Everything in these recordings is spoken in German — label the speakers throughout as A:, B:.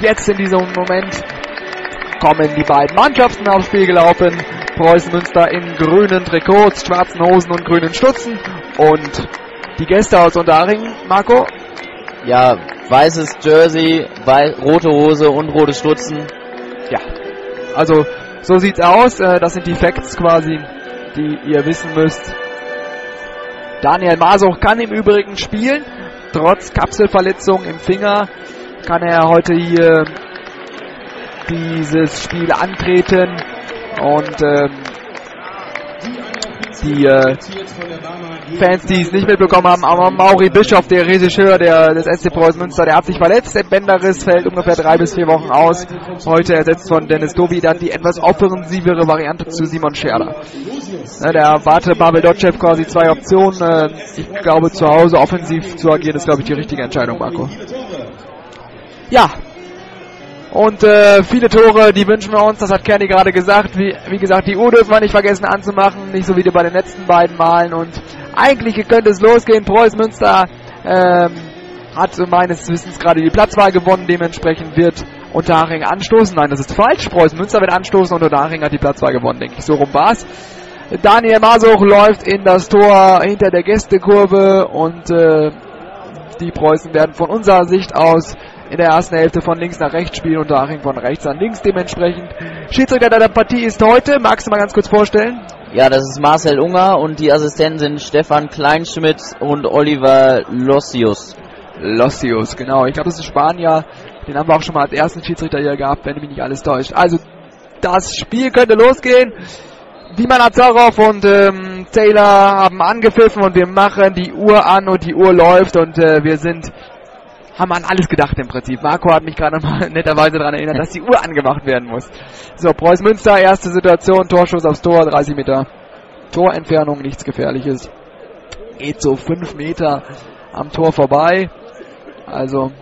A: jetzt in diesem Moment kommen die beiden Mannschaften aufs Spiel gelaufen. Preußen Münster in grünen Trikots, schwarzen Hosen und grünen Stutzen. Und die Gäste aus Unterhaching, Marco?
B: Ja, weißes Jersey, wei rote Hose und rote Stutzen.
A: Ja, also so sieht's aus. Äh, das sind die Facts quasi, die ihr wissen müsst. Daniel Masuch kann im Übrigen spielen. Trotz Kapselverletzung im Finger kann er heute hier dieses Spiel antreten. Und ähm, die äh, Fans, die es nicht mitbekommen haben, aber Mauri Bischof, der Regisseur der, des SC Preußen Münster, der hat sich verletzt. Der Bänderriss fällt ungefähr drei bis vier Wochen aus. Heute ersetzt von Dennis Dobi dann die etwas offensivere Variante zu Simon Scherder. Ja, der erwarte Pavel Dotschew quasi zwei Optionen. Äh, ich glaube, zu Hause offensiv zu agieren, ist, glaube ich, die richtige Entscheidung, Marco. Ja, und äh, viele Tore, die wünschen wir uns, das hat Kerny gerade gesagt. Wie, wie gesagt, die Uhr dürfen wir nicht vergessen anzumachen, nicht so wie bei den letzten beiden Malen. Und eigentlich könnte es losgehen. Preuß Münster ähm, hat meines Wissens gerade die Platzwahl gewonnen, dementsprechend wird Unterhaching anstoßen. Nein, das ist falsch. Preuß Münster wird anstoßen und Unterhaching hat die Platzwahl gewonnen, denke ich. So rum war's. Daniel Masuch läuft in das Tor hinter der Gästekurve und äh, die Preußen werden von unserer Sicht aus in der ersten Hälfte von links nach rechts spielen und Aching von rechts an links dementsprechend. Schiedsrichter der Partie ist heute, magst du mal ganz kurz vorstellen?
B: Ja, das ist Marcel Unger und die Assistenten sind Stefan Kleinschmidt und Oliver Lossius.
A: Lossius, genau. Ich glaube, das ist Spanier. Den haben wir auch schon mal als ersten Schiedsrichter hier gehabt, wenn mich nicht alles täuscht. Also, das Spiel könnte losgehen. Dieman Azarov und ähm, Taylor haben angepfiffen und wir machen die Uhr an und die Uhr läuft und äh, wir sind haben an alles gedacht im Prinzip. Marco hat mich gerade mal netterweise daran erinnert, dass die Uhr angemacht werden muss. So, Preuß Münster, erste Situation, Torschuss aufs Tor, 30 Meter Torentfernung, nichts Gefährliches. Geht so 5 Meter am Tor vorbei. Also,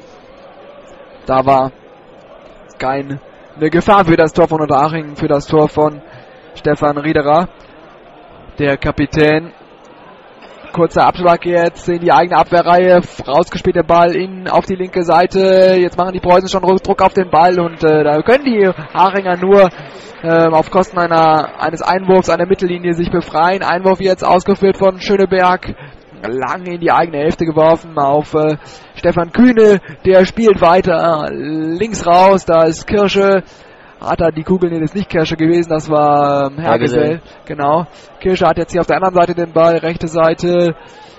A: da war keine Gefahr für das Tor von Unterhaching, für das Tor von Stefan Riederer. Der Kapitän Kurzer Abschlag jetzt in die eigene Abwehrreihe. Rausgespielt der Ball in auf die linke Seite. Jetzt machen die Preußen schon Druck auf den Ball und äh, da können die Haringer nur äh, auf Kosten einer, eines Einwurfs an der Mittellinie sich befreien. Einwurf jetzt ausgeführt von Schöneberg. Lang in die eigene Hälfte geworfen auf äh, Stefan Kühne. Der spielt weiter links raus. Da ist Kirsche hat er die Kugel, nee, das ist nicht Kirsche gewesen, das war ähm, Hergesell. Genau. Kirsche hat jetzt hier auf der anderen Seite den Ball, rechte Seite.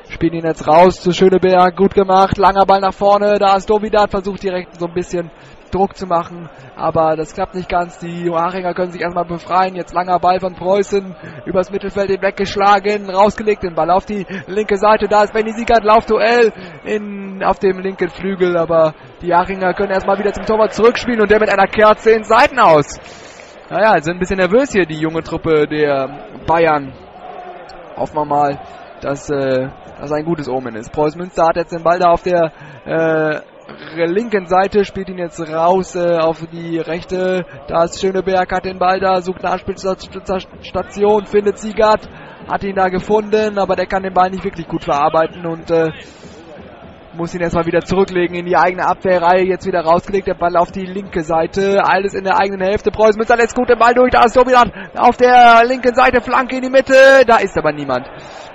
A: Spielen ihn jetzt raus zu Schöneberg, gut gemacht, langer Ball nach vorne, da ist Dovidat, versucht direkt so ein bisschen Druck zu machen, aber das klappt nicht ganz. Die Joachinger können sich erstmal befreien. Jetzt langer Ball von Preußen übers Mittelfeld weggeschlagen, rausgelegt, den Ball auf die linke Seite. Da ist Benny Siegert, Laufduell in, auf dem linken Flügel, aber die Joachinger können erstmal wieder zum Torwart zurückspielen und der mit einer Kerze in Seiten aus. Naja, sind ein bisschen nervös hier, die junge Truppe der Bayern. Hoffen wir mal, dass äh, das ein gutes Omen ist. Preußen Münster hat jetzt den Ball da auf der äh, linken Seite, spielt ihn jetzt raus äh, auf die rechte. Da ist Schöneberg, hat den Ball da, sucht eine Anspielstation, findet Siegert, hat ihn da gefunden, aber der kann den Ball nicht wirklich gut verarbeiten und äh, muss ihn erstmal wieder zurücklegen in die eigene Abwehrreihe. Jetzt wieder rausgelegt, der Ball auf die linke Seite. Alles in der eigenen Hälfte. Preußen Münster lässt gut den Ball durch. Da ist Dominant auf der linken Seite. Flanke in die Mitte. Da ist aber niemand.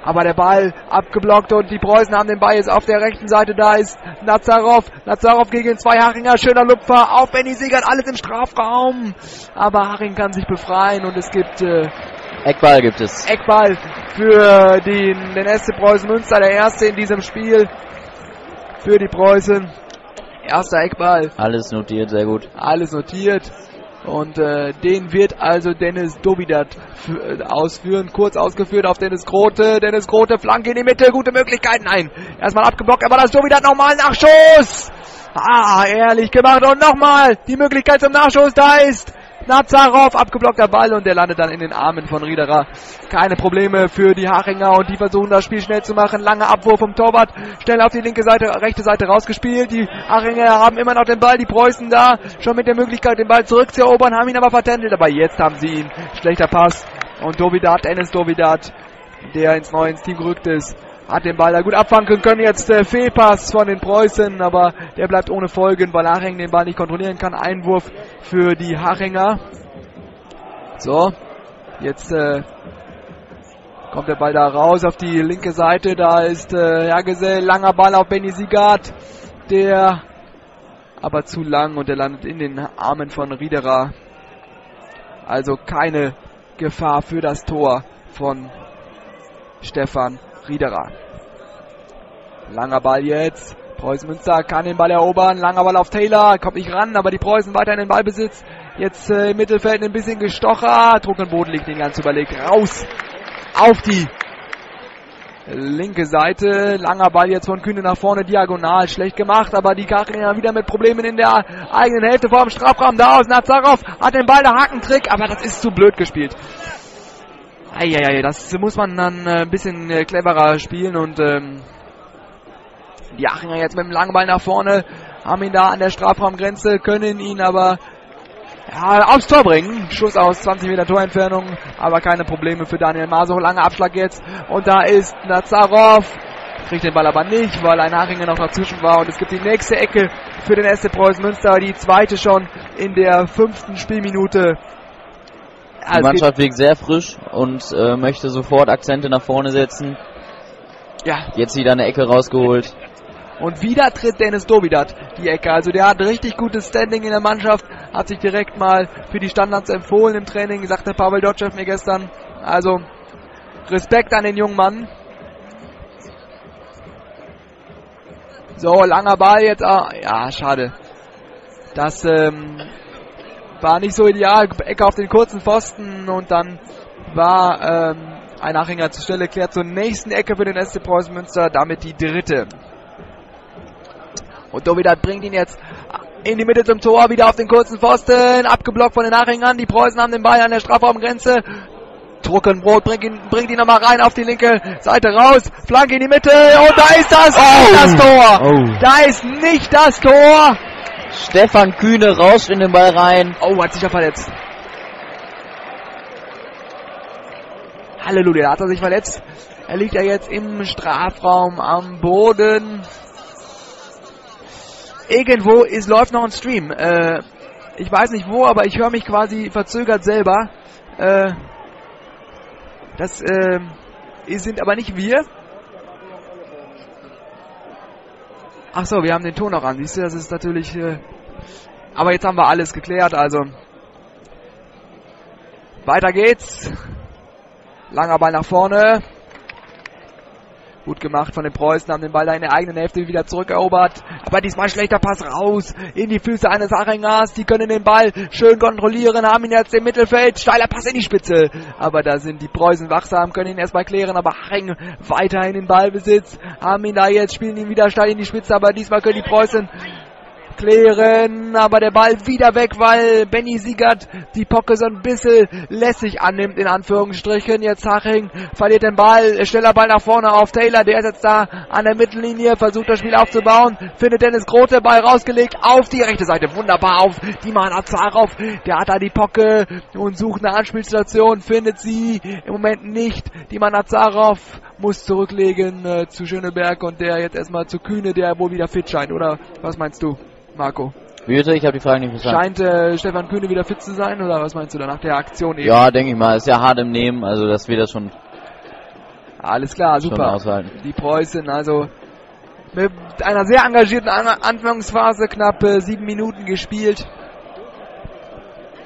A: Aber der Ball abgeblockt und die Preußen haben den Ball jetzt auf der rechten Seite. Da ist Nazarov. Nazarov gegen zwei Haringer. Schöner Lupfer auf Benny Siegert. Alles im Strafraum. Aber Haring kann sich befreien und es gibt äh,
B: Eckball gibt es.
A: Eckball für den, den SC Preußen Münster. Der erste in diesem Spiel für die Preußen. Erster Eckball.
B: Alles notiert, sehr gut.
A: Alles notiert. Und äh, den wird also Dennis Dobidat äh, ausführen. Kurz ausgeführt auf Dennis Grote. Dennis Grote, Flanke in die Mitte. Gute Möglichkeit. Nein. Erstmal abgeblockt, aber das Dobidat nochmal Nachschuss. Ah, ehrlich gemacht. Und nochmal die Möglichkeit zum Nachschuss. Da ist Nazarov, abgeblockter Ball und der landet dann in den Armen von Riederer. Keine Probleme für die Hachinger und die versuchen das Spiel schnell zu machen. Langer Abwurf vom Torwart, schnell auf die linke Seite, rechte Seite rausgespielt. Die Hachinger haben immer noch den Ball, die Preußen da, schon mit der Möglichkeit den Ball zurückzuerobern, haben ihn aber vertändelt, aber jetzt haben sie ihn. Schlechter Pass und Dovidat, Ennis Dovidat, der ins neue ins Team gerückt ist, hat den Ball da gut abfangen können. Jetzt äh, Fehlpass von den Preußen, aber der bleibt ohne Folgen, weil Haching den Ball nicht kontrollieren kann. Einwurf für die Hachinger. So, jetzt äh, kommt der Ball da raus auf die linke Seite. Da ist äh, Hergesell, langer Ball auf Benny Siegert, der aber zu lang und der landet in den Armen von Riederer. Also keine Gefahr für das Tor von Stefan Riederer. Langer Ball jetzt. Preußen Münster kann den Ball erobern. Langer Ball auf Taylor. Kommt nicht ran, aber die Preußen weiter in den Ballbesitz. Jetzt äh, im Mittelfeld ein bisschen gestochert. Druck und Boden liegt den ganz überlegt. Raus auf die linke Seite. Langer Ball jetzt von Kühne nach vorne. Diagonal. Schlecht gemacht, aber die Kachinger wieder mit Problemen in der eigenen Hälfte vor dem Strafraum. Da aus Nazarov hat den Ball der Hakentrick, aber das ist zu blöd gespielt. Eieiei, das muss man dann äh, ein bisschen äh, cleverer spielen und ähm, die Achinger jetzt mit dem langen Ball nach vorne, haben ihn da an der Strafraumgrenze, können ihn aber ja, aufs Tor bringen. Schuss aus 20 Meter Torentfernung, aber keine Probleme für Daniel Maso. Langer Abschlag jetzt und da ist Nazarov. Kriegt den Ball aber nicht, weil ein Hachinger noch dazwischen war und es gibt die nächste Ecke für den SC Preußen Münster, die zweite schon in der fünften Spielminute.
B: Die Mannschaft wirkt sehr frisch und äh, möchte sofort Akzente nach vorne setzen.
A: Ja.
B: Jetzt wieder eine Ecke rausgeholt.
A: Und wieder tritt Dennis Dovidat die Ecke. Also der hat richtig gutes Standing in der Mannschaft, hat sich direkt mal für die Standards empfohlen im Training, sagte Pavel Dotschew mir gestern. Also Respekt an den jungen Mann. So, langer Ball jetzt. Ah, ja, schade. Das ähm, war nicht so ideal. Ecke auf den kurzen Pfosten und dann war ähm, ein Nachhänger zur Stelle klärt zur nächsten Ecke für den SC Preußen Münster, damit die dritte. Und Dovidat bringt ihn jetzt in die Mitte zum Tor, wieder auf den kurzen Pfosten, abgeblockt von den Nachhängern. Die Preußen haben den Ball an der Strafraumgrenze. Druckenbrot bringt ihn, bringt ihn nochmal rein auf die linke Seite raus. Flanke in die Mitte und da ist das, oh. das Tor. Oh. Da ist nicht das Tor.
B: Stefan Kühne rauscht in den Ball rein.
A: Oh, hat sich ja verletzt. Halleluja, hat er sich verletzt. Er liegt ja jetzt im Strafraum am Boden. Irgendwo ist, läuft noch ein Stream. Äh, ich weiß nicht wo, aber ich höre mich quasi verzögert selber. Äh, das äh, sind aber nicht wir. Ach so, wir haben den Ton noch an. Siehst du, das ist natürlich. Äh aber jetzt haben wir alles geklärt, also. Weiter geht's. Langer Ball nach vorne. Gut gemacht von den Preußen, haben den Ball da in der eigenen Hälfte wieder zurückerobert. Aber diesmal schlechter Pass raus in die Füße eines Achängers. Die können den Ball schön kontrollieren, haben ihn jetzt im Mittelfeld. Steiler Pass in die Spitze. Aber da sind die Preußen wachsam, können ihn erstmal klären. Aber Haching weiterhin in Ballbesitz. Haben ihn da jetzt, spielen ihn wieder steil in die Spitze. Aber diesmal können die Preußen klären, aber der Ball wieder weg, weil Benny Siegert die Pocke so ein bisschen lässig annimmt, in Anführungsstrichen. Jetzt Haching verliert den Ball, schneller Ball nach vorne auf Taylor, der ist jetzt da an der Mittellinie, versucht das Spiel aufzubauen, findet Dennis Grote, Ball rausgelegt auf die rechte Seite, wunderbar auf Diman Azarov, der hat da die Pocke und sucht eine Anspielstation, findet sie im Moment nicht. Diman Azarov muss zurücklegen äh, zu Schöneberg und der jetzt erstmal zu Kühne, der wohl wieder fit scheint, oder? Was meinst du? Marco.
B: Wie bitte? Ich habe die Frage nicht
A: verstanden. Scheint äh, Stefan Kühne wieder fit zu sein oder was meinst du da nach der Aktion eben?
B: Ja, denke ich mal. Ist ja hart im Nehmen, also das wird das schon.
A: Alles klar, super. Die Preußen, also mit einer sehr engagierten Anfangsphase, knapp äh, sieben Minuten gespielt.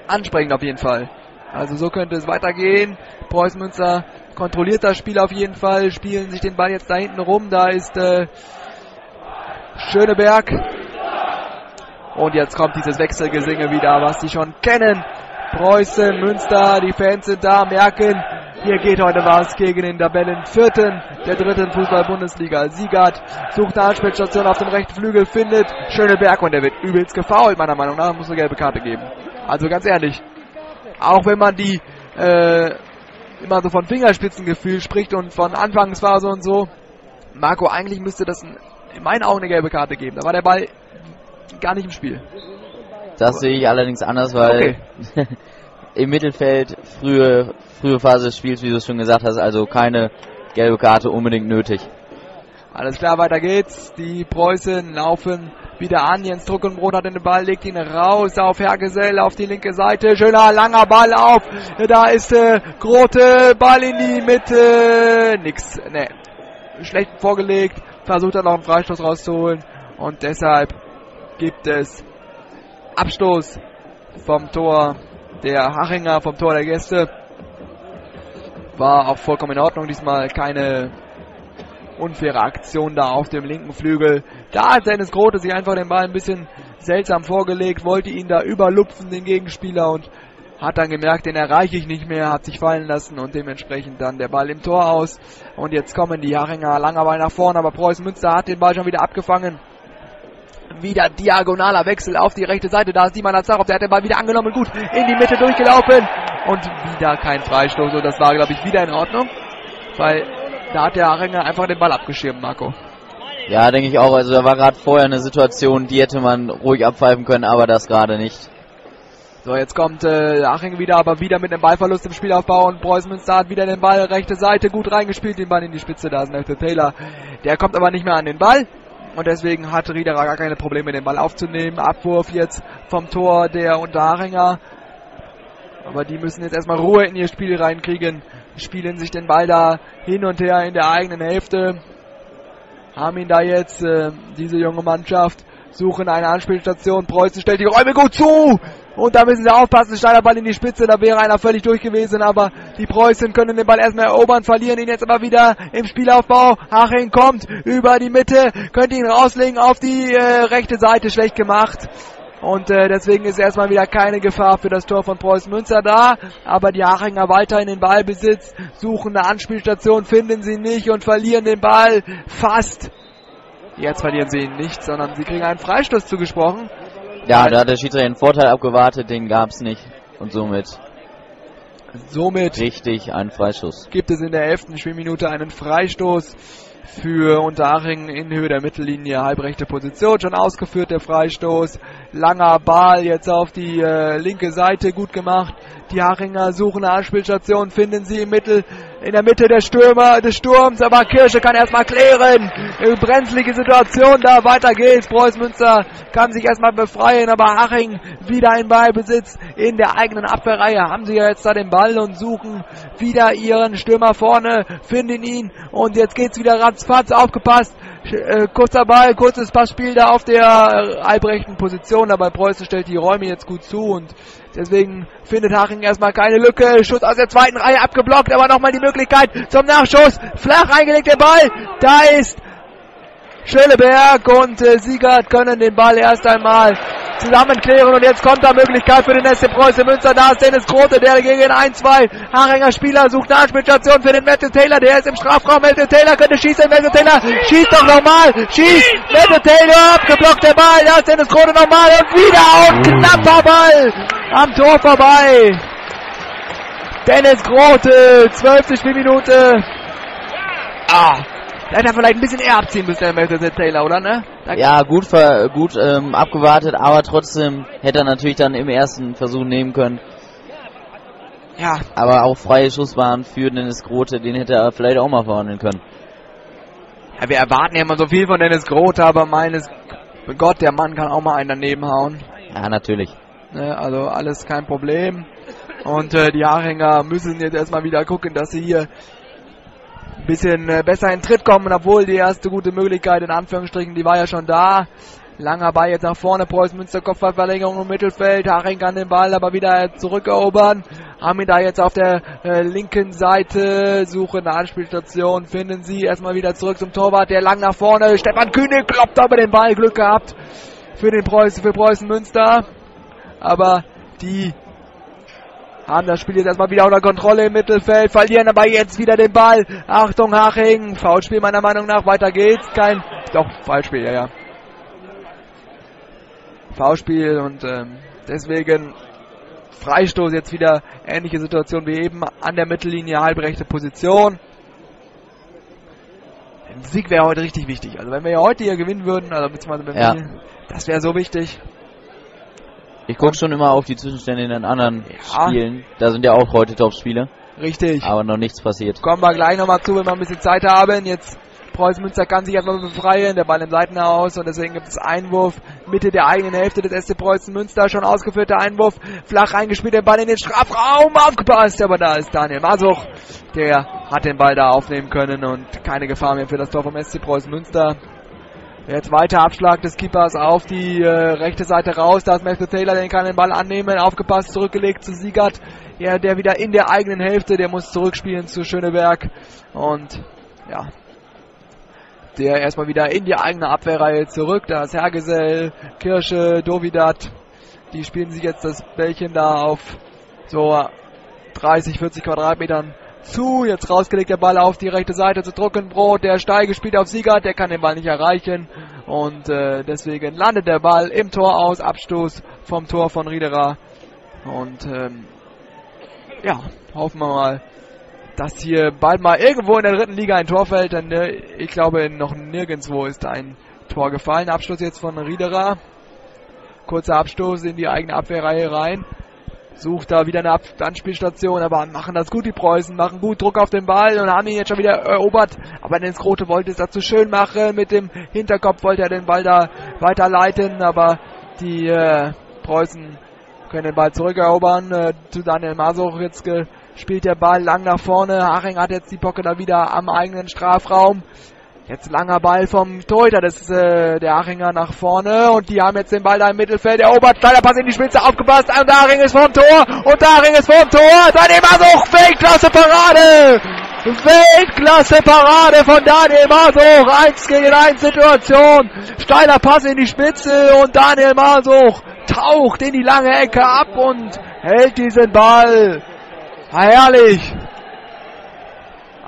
A: Ansprechend auf jeden Fall. Also so könnte es weitergehen. Preußen Münster kontrolliert das Spiel auf jeden Fall, spielen sich den Ball jetzt da hinten rum. Da ist äh, Schöneberg und jetzt kommt dieses Wechselgesinge wieder, was die schon kennen. Preußen, Münster, die Fans sind da, merken, hier geht heute was gegen den Tabellenvierten der dritten Fußball-Bundesliga. Siegert sucht eine Anspielstation auf dem rechten Flügel, findet Schöneberg und der wird übelst gefault, meiner Meinung nach, muss eine gelbe Karte geben. Also ganz ehrlich, auch wenn man die äh, immer so von Fingerspitzengefühl spricht und von Anfangsphase und so, Marco, eigentlich müsste das in meinen Augen eine gelbe Karte geben. Da war der Ball gar nicht im Spiel.
B: Das sehe ich allerdings anders, weil okay. im Mittelfeld frühe, frühe Phase des Spiels, wie du es schon gesagt hast, also keine gelbe Karte unbedingt nötig.
A: Alles klar, weiter geht's. Die Preußen laufen wieder an. Jens Druckenbrot hat den Ball, legt ihn raus auf Hergesell auf die linke Seite. Schöner langer Ball auf. Da ist äh, Grote, Ball in die Mitte. Nix, ne. Schlecht vorgelegt. Versucht er noch einen Freistoß rauszuholen. Und deshalb gibt es Abstoß vom Tor der Hachinger, vom Tor der Gäste. War auch vollkommen in Ordnung. Diesmal keine unfaire Aktion da auf dem linken Flügel. Da hat Dennis Grote sich einfach den Ball ein bisschen seltsam vorgelegt, wollte ihn da überlupfen, den Gegenspieler, und hat dann gemerkt, den erreiche ich nicht mehr, hat sich fallen lassen und dementsprechend dann der Ball im Tor aus. Und jetzt kommen die Haringer langer Ball nach vorne, aber Preußen Münster hat den Ball schon wieder abgefangen. Wieder diagonaler Wechsel auf die rechte Seite. Da ist Dima Nazarov, der hat den Ball wieder angenommen. Gut, in die Mitte durchgelaufen. Und wieder kein Freistoß. Und das war, glaube ich, wieder in Ordnung. Weil da hat der Haringer einfach den Ball abgeschirmt, Marco.
B: Ja, denke ich auch. Also da war gerade vorher eine Situation, die hätte man ruhig abpfeifen können, aber das gerade nicht.
A: So, jetzt kommt äh, Aching wieder, aber wieder mit einem Ballverlust im Spielaufbau und Preußen Münster hat wieder den Ball, rechte Seite, gut reingespielt, den Ball in die Spitze, da ist Nathan Taylor. Der kommt aber nicht mehr an den Ball und deswegen hat Riederer gar keine Probleme, den Ball aufzunehmen. Abwurf jetzt vom Tor der Unterharinger. Aber die müssen jetzt erstmal Ruhe in ihr Spiel reinkriegen, spielen sich den Ball da hin und her in der eigenen Hälfte haben ihn da jetzt, äh, diese junge Mannschaft, suchen eine Anspielstation. Preußen stellt die Räume gut zu. Und da müssen sie aufpassen. Steiler Ball in die Spitze. Da wäre einer völlig durch gewesen. Aber die Preußen können den Ball erstmal erobern, verlieren ihn jetzt aber wieder im Spielaufbau. Haching kommt über die Mitte, könnte ihn rauslegen auf die äh, rechte Seite. Schlecht gemacht. Und äh, deswegen ist erstmal wieder keine Gefahr für das Tor von Preußen Münster da. Aber die Achinger weiter in den Ballbesitz, suchen eine Anspielstation, finden sie nicht und verlieren den Ball fast. Jetzt verlieren sie ihn nicht, sondern sie kriegen einen Freistoß zugesprochen.
B: Ja, da hat der Schiedsrichter einen Vorteil abgewartet, den gab es nicht. Und somit,
A: somit
B: richtig ein Freistoß.
A: Gibt es in der elften Spielminute einen Freistoß für Unterhaching in Höhe der Mittellinie, halbrechte Position, schon ausgeführt der Freistoß. Langer Ball jetzt auf die äh, linke Seite, gut gemacht. Die Hachinger suchen eine Anspielstation, finden sie im Mittel, in der Mitte der Stürmer, des Sturms, aber Kirsche kann erstmal klären. Brenzlige Situation da, weiter geht's. Preuß Münster kann sich erstmal befreien, aber Haching wieder in Ballbesitz in der eigenen Abwehrreihe. Haben sie ja jetzt da den Ball und suchen wieder ihren Stürmer vorne, finden ihn und jetzt geht's wieder ratzfatz, aufgepasst. Äh, kurzer Ball, kurzes Passspiel da auf der äh, halbrechten Position, aber Preußen stellt die Räume jetzt gut zu und deswegen findet Haching erstmal keine Lücke. Schuss aus der zweiten Reihe abgeblockt, aber nochmal die Möglichkeit zum Nachschuss. Flach eingelegt der Ball. Da ist Schöneberg und äh, Siegert können den Ball erst einmal zusammenklären und jetzt kommt da Möglichkeit für den SC Preußen Münster. Da ist Dennis Grote, der gegen ein, zwei Haringer Spieler sucht Anspielstation für den Matthew Taylor. Der ist im Strafraum. Matthew Taylor könnte schießen. Matthew Taylor schießt doch nochmal. Schießt. Matthew Taylor abgeblockt der Ball. Da ist Dennis Grote nochmal und wieder und knapper Ball am Tor vorbei. Dennis Grote, 12. Spielminute. Ah, da hätte er vielleicht ein bisschen eher abziehen müssen, der Matthew Taylor, oder ne?
B: Ja, gut, ver, gut ähm, abgewartet, aber trotzdem hätte er natürlich dann im ersten Versuch nehmen können.
A: ja,
B: Aber auch freie Schussbahn für Dennis Grote, den hätte er vielleicht auch mal verwandeln können.
A: Ja, wir erwarten ja immer so viel von Dennis Grote, aber meines Gott, der Mann kann auch mal einen daneben hauen.
B: Ja, natürlich.
A: Ne, also alles kein Problem. Und äh, die Haaringer müssen jetzt erstmal wieder gucken, dass sie hier bisschen äh, besser in Tritt kommen, obwohl die erste gute Möglichkeit in Anführungsstrichen, die war ja schon da. Langer Ball jetzt nach vorne, Preußen Münster Kopfballverlängerung im Mittelfeld, Haring kann den Ball aber wieder zurückerobern. Haben ihn da jetzt auf der äh, linken Seite, suchen eine Anspielstation, finden sie erstmal wieder zurück zum Torwart, der lang nach vorne, Stefan Kühne kloppt aber den Ball, Glück gehabt für den Preußen, für Preußen Münster. Aber die haben das Spiel jetzt erstmal wieder unter Kontrolle im Mittelfeld, verlieren aber jetzt wieder den Ball. Achtung, Haching, Foulspiel meiner Meinung nach, weiter geht's. Kein, doch, Foulspiel, ja, ja. Foulspiel und ähm, deswegen Freistoß jetzt wieder ähnliche Situation wie eben an der Mittellinie, halbrechte Position. Ein Sieg wäre heute richtig wichtig. Also wenn wir ja heute hier gewinnen würden, also beziehungsweise wenn
B: Ja.
A: wir, das wäre so wichtig.
B: Ich gucke schon immer auf die Zwischenstände in den anderen
A: Ja.
B: Spielen. Da sind ja auch heute Top-Spiele,
A: Richtig.
B: aber noch nichts passiert.
A: Kommen wir gleich nochmal zu, wenn wir ein bisschen Zeit haben. Jetzt Preußen Münster kann sich erstmal befreien, der Ball im Seitenhaus und deswegen gibt es Einwurf Mitte der eigenen Hälfte des SC Preußen Münster, schon ausgeführter Einwurf, flach eingespielt, der Ball in den Strafraum, aufgepasst, aber da ist Daniel Masuch, der hat den Ball da aufnehmen können und keine Gefahr mehr für das Tor vom SC Preußen Münster. Jetzt weiter Abschlag des Keepers auf die äh, rechte Seite raus. Da ist Matthew Taylor, den kann den Ball annehmen. Aufgepasst, zurückgelegt zu Siegert. Ja, der wieder in der eigenen Hälfte. Der muss zurückspielen zu Schöneberg. Und ja, der erstmal wieder in die eigene Abwehrreihe zurück. Da ist Hergesell, Kirsche, Dovidat. Die spielen sich jetzt das Bällchen da auf so 30, 40 Quadratmetern zu. Jetzt rausgelegt der Ball auf die rechte Seite zu Druckenbrot. Der Steige spielt auf Sieger, der kann den Ball nicht erreichen. Und äh, deswegen landet der Ball im Tor aus. Abstoß vom Tor von Riederer. Und ähm, ja, hoffen wir mal, dass hier bald mal irgendwo in der dritten Liga ein Tor fällt. Denn äh, ich glaube, noch nirgendwo ist ein Tor gefallen. Abschluss jetzt von Riederer. Kurzer Abstoß in die eigene Abwehrreihe rein sucht da wieder eine Ab Anspielstation, aber machen das gut, die Preußen, machen gut Druck auf den Ball und haben ihn jetzt schon wieder erobert. Aber Nils Grote wollte es dazu schön machen, mit dem Hinterkopf wollte er den Ball da weiterleiten, aber die äh, Preußen können den Ball zurückerobern. Äh, zu Daniel Masuch jetzt gespielt der Ball lang nach vorne. Haching hat jetzt die Pocke da wieder am eigenen Strafraum. Jetzt langer Ball vom Torhüter, ist äh, der Achinger nach vorne und die haben jetzt den Ball da im Mittelfeld erobert. Kleiner Pass in die Spitze aufgepasst und Daring ist vorm Tor und Daring ist vorm Tor. Daniel Masuch, Weltklasse Parade! Weltklasse Parade von Daniel Masuch. 1 gegen 1 Situation. Steiler Pass in die Spitze und Daniel Masuch taucht in die lange Ecke ab und hält diesen Ball. Herrlich.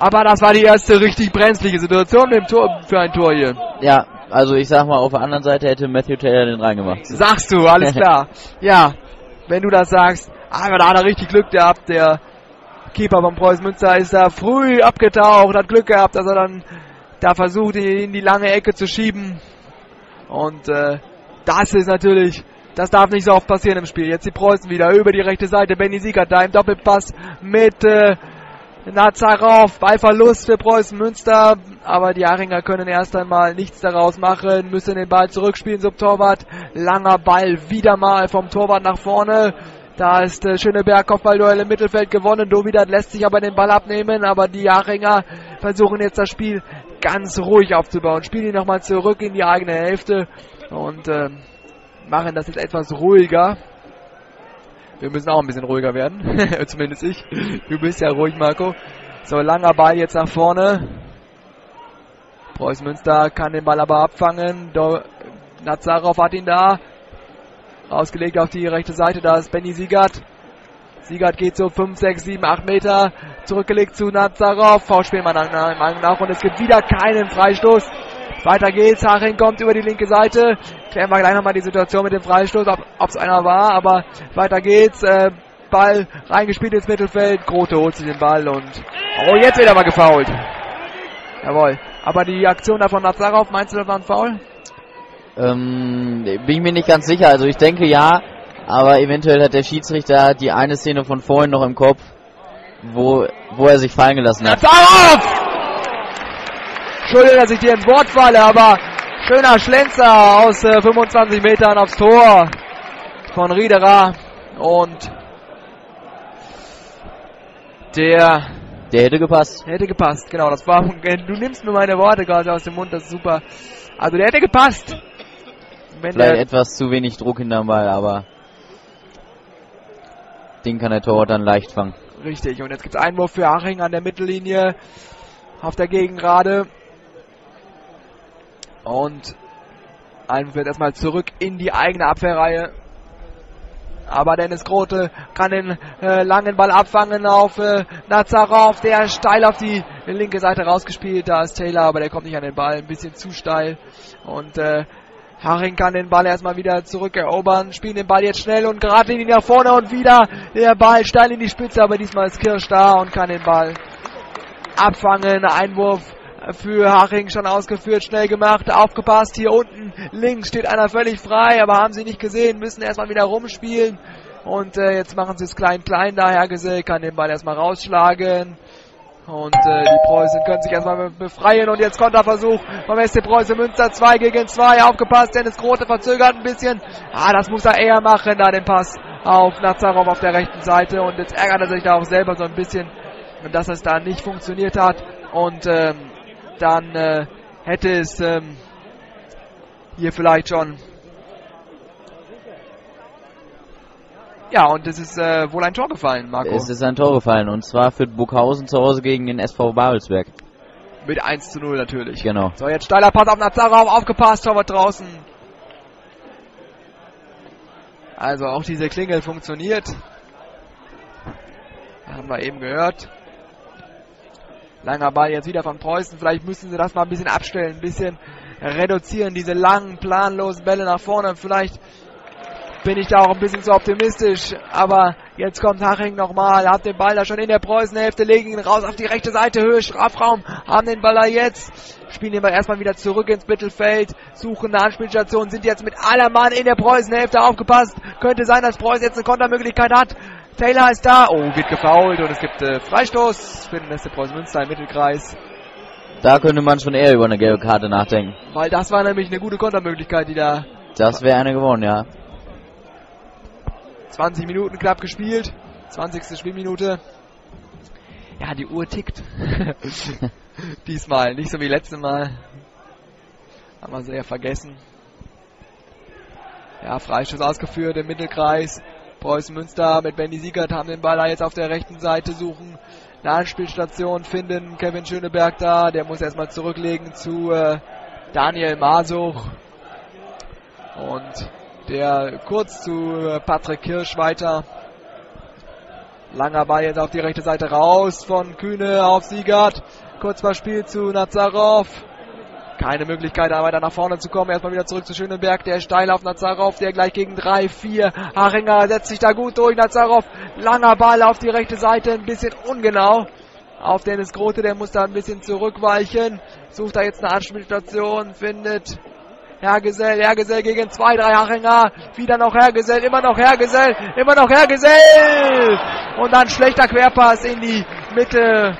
A: Aber das war die erste richtig brenzlige Situation im Tor, für ein Tor hier.
B: Ja, also ich sag mal, auf der anderen Seite hätte Matthew Taylor den reingemacht.
A: Sagst du, alles klar. ja, wenn du das sagst, aber da hat er richtig Glück gehabt, der Keeper von Preußen Münster ist da früh abgetaucht, hat Glück gehabt, dass er dann da versucht, ihn in die lange Ecke zu schieben. Und äh, das ist natürlich, das darf nicht so oft passieren im Spiel. Jetzt die Preußen wieder über die rechte Seite. Benny Siegert da im Doppelpass mit äh, Nazarov bei Verlust für Preußen Münster, aber die Aringer können erst einmal nichts daraus machen, müssen den Ball zurückspielen zum Torwart. Langer Ball wieder mal vom Torwart nach vorne. Da ist äh, Schöneberg Kopfballduell im Mittelfeld gewonnen. Dovidat lässt sich aber den Ball abnehmen, aber die Aringer versuchen jetzt das Spiel ganz ruhig aufzubauen. Spielen ihn nochmal zurück in die eigene Hälfte und äh, machen das jetzt etwas ruhiger. Wir müssen auch ein bisschen ruhiger werden. Zumindest ich. Du bist ja ruhig, Marco. So, langer Ball jetzt nach vorne. Preußen Münster kann den Ball aber abfangen. Do Nazarov hat ihn da. Ausgelegt auf die rechte Seite. Da ist Benny Siegert. Siegert geht so 5, 6, 7, 8 Meter. Zurückgelegt zu Nazarov. V-Spiel mal nach und es gibt wieder keinen Freistoß. Weiter geht's. Haching kommt über die linke Seite. Klären wir gleich nochmal die Situation mit dem Freistoß, ob es einer war. Aber weiter geht's. Äh, Ball reingespielt ins Mittelfeld. Grote holt sich den Ball und. Oh, jetzt wird er mal gefault. Jawohl. Aber die Aktion da von Nazarov, meinst du, das war ein Foul?
B: Ähm, bin ich mir nicht ganz sicher. Also ich denke ja, aber eventuell hat der Schiedsrichter die eine Szene von vorhin noch im Kopf, wo, wo er sich fallen gelassen hat.
A: Nazarov! Entschuldige, dass ich dir ins Wort falle, aber schöner Schlenzer aus äh, 25 Metern aufs Tor von Riederer und der
B: der hätte gepasst.
A: Hätte gepasst, genau. Das war. Du nimmst mir meine Worte gerade aus dem Mund, das ist super. Also der hätte gepasst.
B: Wenn Vielleicht etwas zu wenig Druck hinterm Ball, aber den kann der Torwart dann leicht fangen.
A: Richtig, und jetzt gibt es Einwurf für Aching an der Mittellinie auf der Gegengrade. Und Einwurf wird erstmal zurück in die eigene Abwehrreihe. Aber Dennis Grote kann den äh, langen Ball abfangen auf äh, Nazarov, der steil auf die linke Seite rausgespielt. Da ist Taylor, aber der kommt nicht an den Ball, ein bisschen zu steil. Und äh, Haring kann den Ball erstmal wieder zurückerobern, spielen den Ball jetzt schnell und gerade ihn nach vorne und wieder der Ball steil in die Spitze, aber diesmal ist Kirsch da und kann den Ball abfangen. Einwurf für Haching schon ausgeführt, schnell gemacht, aufgepasst, hier unten links steht einer völlig frei, aber haben sie nicht gesehen, müssen erstmal wieder rumspielen. Und äh, jetzt machen sie es klein-klein da, Hergesell kann den Ball erstmal rausschlagen. Und äh, die Preußen können sich erstmal befreien. Und jetzt Konterversuch vom SC Preußen Münster 2 gegen 2. Aufgepasst, Dennis Grote verzögert ein bisschen. Ah, das muss er eher machen, da den Pass auf Nazarov auf der rechten Seite. Und jetzt ärgert er sich da auch selber so ein bisschen, dass es da nicht funktioniert hat. Und ähm, dann äh, hätte es ähm, hier vielleicht schon Ja, und es ist äh, wohl ein Tor gefallen, Marco.
B: Es ist ein Tor gefallen und zwar für Burghausen zu Hause gegen den SV Babelsberg.
A: Mit 1 zu 0 natürlich.
B: Genau.
A: So, jetzt steiler Pass auf Nazarov, aufgepasst, Torwart draußen. Also auch diese Klingel funktioniert. Haben wir eben gehört. Langer Ball jetzt wieder von Preußen. Vielleicht müssen sie das mal ein bisschen abstellen, ein bisschen reduzieren, diese langen, planlosen Bälle nach vorne. Vielleicht bin ich da auch ein bisschen zu optimistisch. Aber jetzt kommt Haching nochmal, hat den Ball da schon in der Preußenhälfte, legen ihn raus auf die rechte Seite, Höhe, Strafraum, haben den Ball da jetzt, spielen ihn aber erstmal wieder zurück ins Mittelfeld, suchen eine Anspielstation, sind jetzt mit aller Mann in der Preußenhälfte aufgepasst. Könnte sein, dass Preußen jetzt eine Kontermöglichkeit hat. Taylor ist da, oh, wird gefoult und es gibt äh, Freistoß für den nächste Preußen Münster im Mittelkreis.
B: Da könnte man schon eher über eine gelbe Karte nachdenken.
A: Weil das war nämlich eine gute Kontermöglichkeit, die da.
B: Das wäre eine gewonnen, ja.
A: 20 Minuten knapp gespielt. 20. Spielminute. Ja, die Uhr tickt. Diesmal, nicht so wie letztes Mal. Haben wir sehr vergessen. Ja, Freistoß ausgeführt im Mittelkreis. Preußen Münster mit Benny Siegert haben den Ball da jetzt auf der rechten Seite suchen. Eine Anspielstation finden. Kevin Schöneberg da. Der muss erstmal zurücklegen zu äh, Daniel Masuch. Und der kurz zu Patrick Kirsch weiter. Langer Ball jetzt auf die rechte Seite raus von Kühne auf Siegert. Kurz mal Spiel zu Nazarov. Keine Möglichkeit, da weiter nach vorne zu kommen. Erstmal wieder zurück zu Schönenberg. Der steil auf Nazarov, der gleich gegen 3, 4. Haringer setzt sich da gut durch. Nazarov, langer Ball auf die rechte Seite. Ein bisschen ungenau. Auf Dennis Grote, der muss da ein bisschen zurückweichen. Sucht da jetzt eine Anspielstation, findet Hergesell, Hergesell gegen zwei, drei Hachinger. Wieder noch Hergesell, immer noch Hergesell, immer noch Hergesell. Und dann schlechter Querpass in die Mitte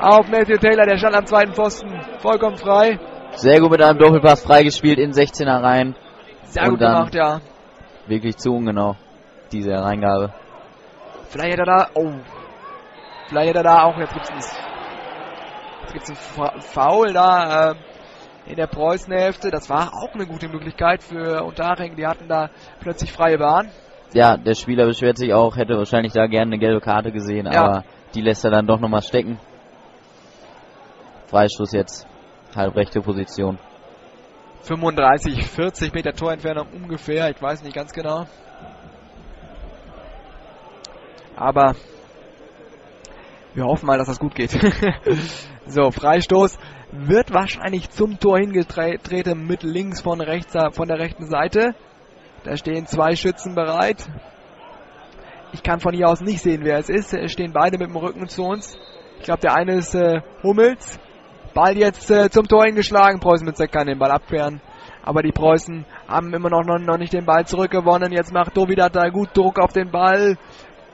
A: auf Matthew Taylor. Der stand am zweiten Pfosten vollkommen frei.
B: Sehr gut mit einem Doppelpass freigespielt in 16er rein.
A: Sehr Und gut gemacht, ja.
B: Wirklich zu ungenau, diese Reingabe.
A: Vielleicht hätte er da, oh. Vielleicht hätte er da auch, jetzt gibt's ein, jetzt gibt's ein Foul da, äh, in der Preußenhälfte. Das war auch eine gute Möglichkeit für Unterhaching. Die hatten da plötzlich freie Bahn.
B: Ja, der Spieler beschwert sich auch, hätte wahrscheinlich da gerne eine gelbe Karte gesehen, ja. aber die lässt er dann doch nochmal stecken. Freistoß jetzt, halbrechte Position.
A: 35, 40 Meter Torentfernung ungefähr, ich weiß nicht ganz genau. Aber wir hoffen mal, dass das gut geht. so, Freistoß wird wahrscheinlich zum Tor hingetreten mit links von rechts von der rechten Seite. Da stehen zwei Schützen bereit. Ich kann von hier aus nicht sehen, wer es ist. Es stehen beide mit dem Rücken zu uns. Ich glaube, der eine ist äh, Hummels. Ball jetzt äh, zum Tor hingeschlagen. Preußen mit kann den Ball abwehren. Aber die Preußen haben immer noch, noch, noch nicht den Ball zurückgewonnen. Jetzt macht Dovidat da gut Druck auf den Ball.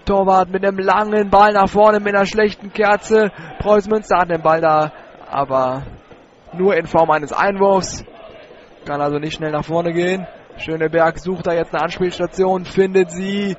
A: Torwart mit einem langen Ball nach vorne mit einer schlechten Kerze. Preußen Münster hat den Ball da aber nur in Form eines Einwurfs. Kann also nicht schnell nach vorne gehen. Schöneberg sucht da jetzt eine Anspielstation, findet sie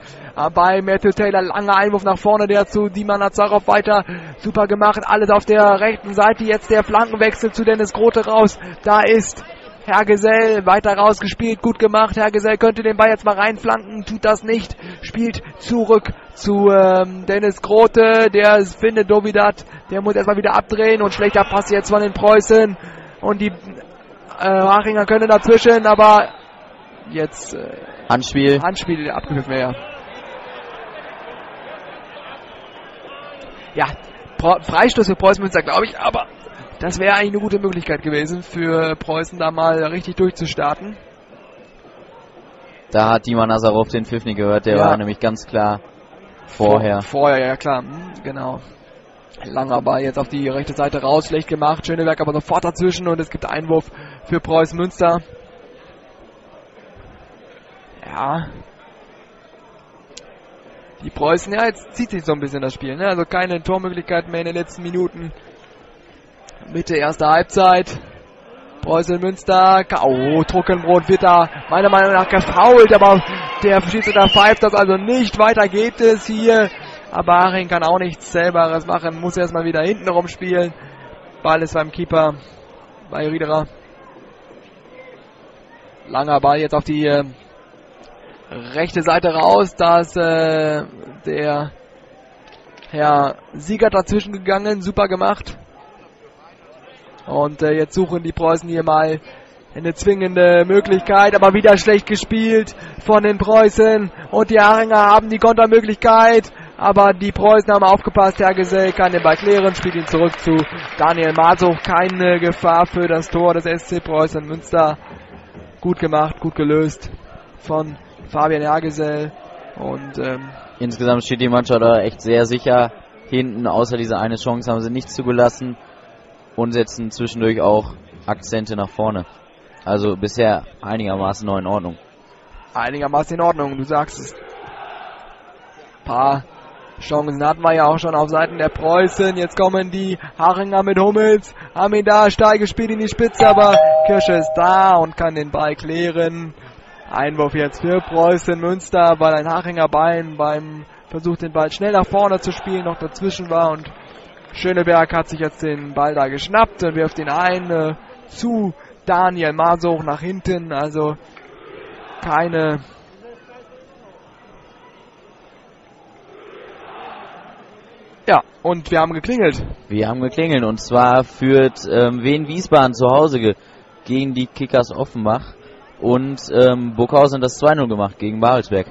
A: bei Matthew Taylor. Langer Einwurf nach vorne, der zu Dima Nazarov weiter. Super gemacht, alles auf der rechten Seite. Jetzt der Flankenwechsel zu Dennis Grote raus. Da ist Herr Gesell weiter rausgespielt, gut gemacht. Herr Gesell könnte den Ball jetzt mal reinflanken, tut das nicht. Spielt zurück zu ähm, Dennis Grote, der findet Dovidat, der muss erstmal wieder abdrehen und schlechter Pass jetzt von den Preußen. Und die äh, Hachinger können dazwischen, aber jetzt äh,
B: Handspiel.
A: Handspiel abgepfiffen, ja. Ja, Freistoß für Preußen Münster, glaube ich, aber das wäre eigentlich eine gute Möglichkeit gewesen für Preußen da mal richtig durchzustarten.
B: Da hat Dima Nazarov den Pfiff nicht gehört, der ja. war nämlich ganz klar vorher.
A: Vor, vorher, ja klar, hm, genau. Langer Ball jetzt auf die rechte Seite raus, schlecht gemacht. Schöneberg aber sofort dazwischen und es gibt Einwurf für Preußen Münster. Ja. die Preußen, ja, jetzt zieht sich so ein bisschen das Spiel, ne? Also keine Tormöglichkeiten mehr in den letzten Minuten. Mitte erster Halbzeit. Preußen Münster, oh, Truckenbrot wird da meiner Meinung nach gefault, aber der Schiedsrichter pfeift das also nicht. Weiter geht es hier. Aber Haring kann auch nichts selberes machen, muss erstmal wieder hinten rumspielen. Ball ist beim Keeper, bei Riederer. Langer Ball jetzt auf die äh, rechte Seite raus. Da ist äh, der Herr Siegert dazwischen gegangen. Super gemacht. Und äh, jetzt suchen die Preußen hier mal eine zwingende Möglichkeit, aber wieder schlecht gespielt von den Preußen. Und die Haringer haben die Kontermöglichkeit. Aber die Preußen haben aufgepasst. Herr Gesell kann den Ball klären, spielt ihn zurück zu Daniel Masuch. Keine Gefahr für das Tor des SC Preußen Münster. Gut gemacht, gut gelöst von Fabian Hergesell. Und ähm,
B: insgesamt steht die Mannschaft da echt sehr sicher hinten. Außer diese eine Chance haben sie nichts zugelassen und setzen zwischendurch auch Akzente nach vorne. Also bisher einigermaßen noch in Ordnung.
A: Einigermaßen in Ordnung, du sagst es. Paar Chancen hatten wir ja auch schon auf Seiten der Preußen. Jetzt kommen die Haringer mit Hummels. Haben ihn da, Steige spielt in die Spitze, aber Kirsche ist da und kann den Ball klären. Einwurf jetzt für Preußen Münster, weil ein Haringer Bein beim Versuch, den Ball schnell nach vorne zu spielen, noch dazwischen war und Schöneberg hat sich jetzt den Ball da geschnappt und wirft ihn ein äh, zu Daniel Masoch nach hinten. Also keine Ja, und wir haben geklingelt.
B: Wir haben geklingelt und zwar führt ähm, Wien Wiesbaden zu Hause ge gegen die Kickers Offenbach und ähm, Burghausen das 2-0 gemacht gegen Babelsberg.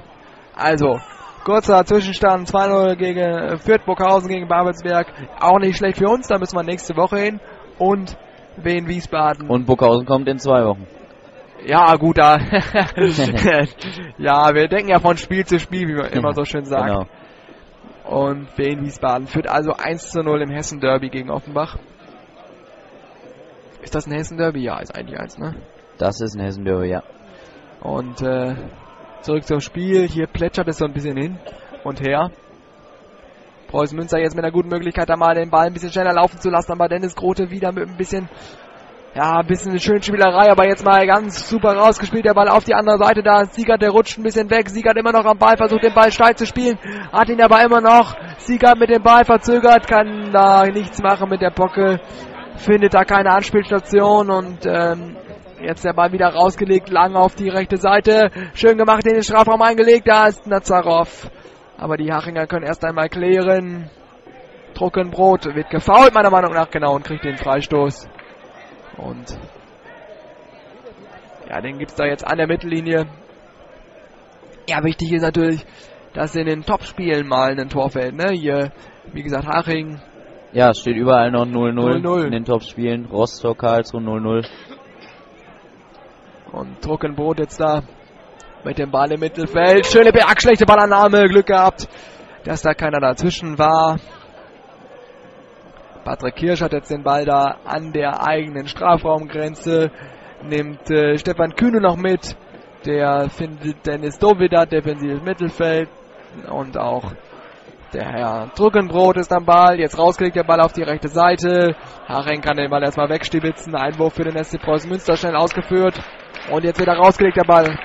A: Also, kurzer Zwischenstand 2-0 gegen äh, Fürth Burghausen gegen Babelsberg. Auch nicht schlecht für uns, da müssen wir nächste Woche hin. Und Wien Wiesbaden.
B: Und Burghausen kommt in zwei Wochen.
A: Ja, gut, da. ja, wir denken ja von Spiel zu Spiel, wie man immer so schön sagt. Genau. Und Wien Wiesbaden führt also 1 zu 0 im Hessen Derby gegen Offenbach. Ist das ein Hessen Derby? Ja, ist eigentlich eins, ne?
B: Das ist ein Hessen Derby, ja.
A: Und äh, zurück zum Spiel. Hier plätschert es so ein bisschen hin und her. Preußen Münster jetzt mit einer guten Möglichkeit, da mal den Ball ein bisschen schneller laufen zu lassen, aber Dennis Grote wieder mit ein bisschen ja, ein bisschen eine schöne Spielerei, aber jetzt mal ganz super rausgespielt. Der Ball auf die andere Seite da. Siegert, der rutscht ein bisschen weg. Siegert immer noch am Ball, versucht den Ball steil zu spielen. Hat ihn aber immer noch. Siegert mit dem Ball verzögert, kann da nichts machen mit der Pocke. Findet da keine Anspielstation und ähm, jetzt der Ball wieder rausgelegt, lang auf die rechte Seite. Schön gemacht, in den Strafraum eingelegt. Da ist Nazarov. Aber die Hachinger können erst einmal klären. Trockenbrot wird gefault, meiner Meinung nach, genau, und kriegt den Freistoß. Und ja, den gibt es da jetzt an der Mittellinie. Ja, wichtig ist natürlich, dass in den Topspielen mal ein Tor fällt. Ne? Hier, wie gesagt, Haching.
B: Ja, es steht überall noch 0-0 in den Topspielen. Rostock, Karlsruhe 0-0.
A: Und Druckenbrot jetzt da mit dem Ball im Mittelfeld. Schöne Berg, schlechte Ballannahme, Glück gehabt, dass da keiner dazwischen war. Patrick Kirsch hat jetzt den Ball da an der eigenen Strafraumgrenze. Nimmt äh, Stefan Kühne noch mit. Der findet Dennis Dovida, defensives Mittelfeld. Und auch der Herr Druckenbrot ist am Ball. Jetzt rausgelegt der Ball auf die rechte Seite. Haring kann den Ball erstmal wegstibitzen. Einwurf für den SC Preußen Münster schnell ausgeführt. Und jetzt wieder rausgelegt der Ball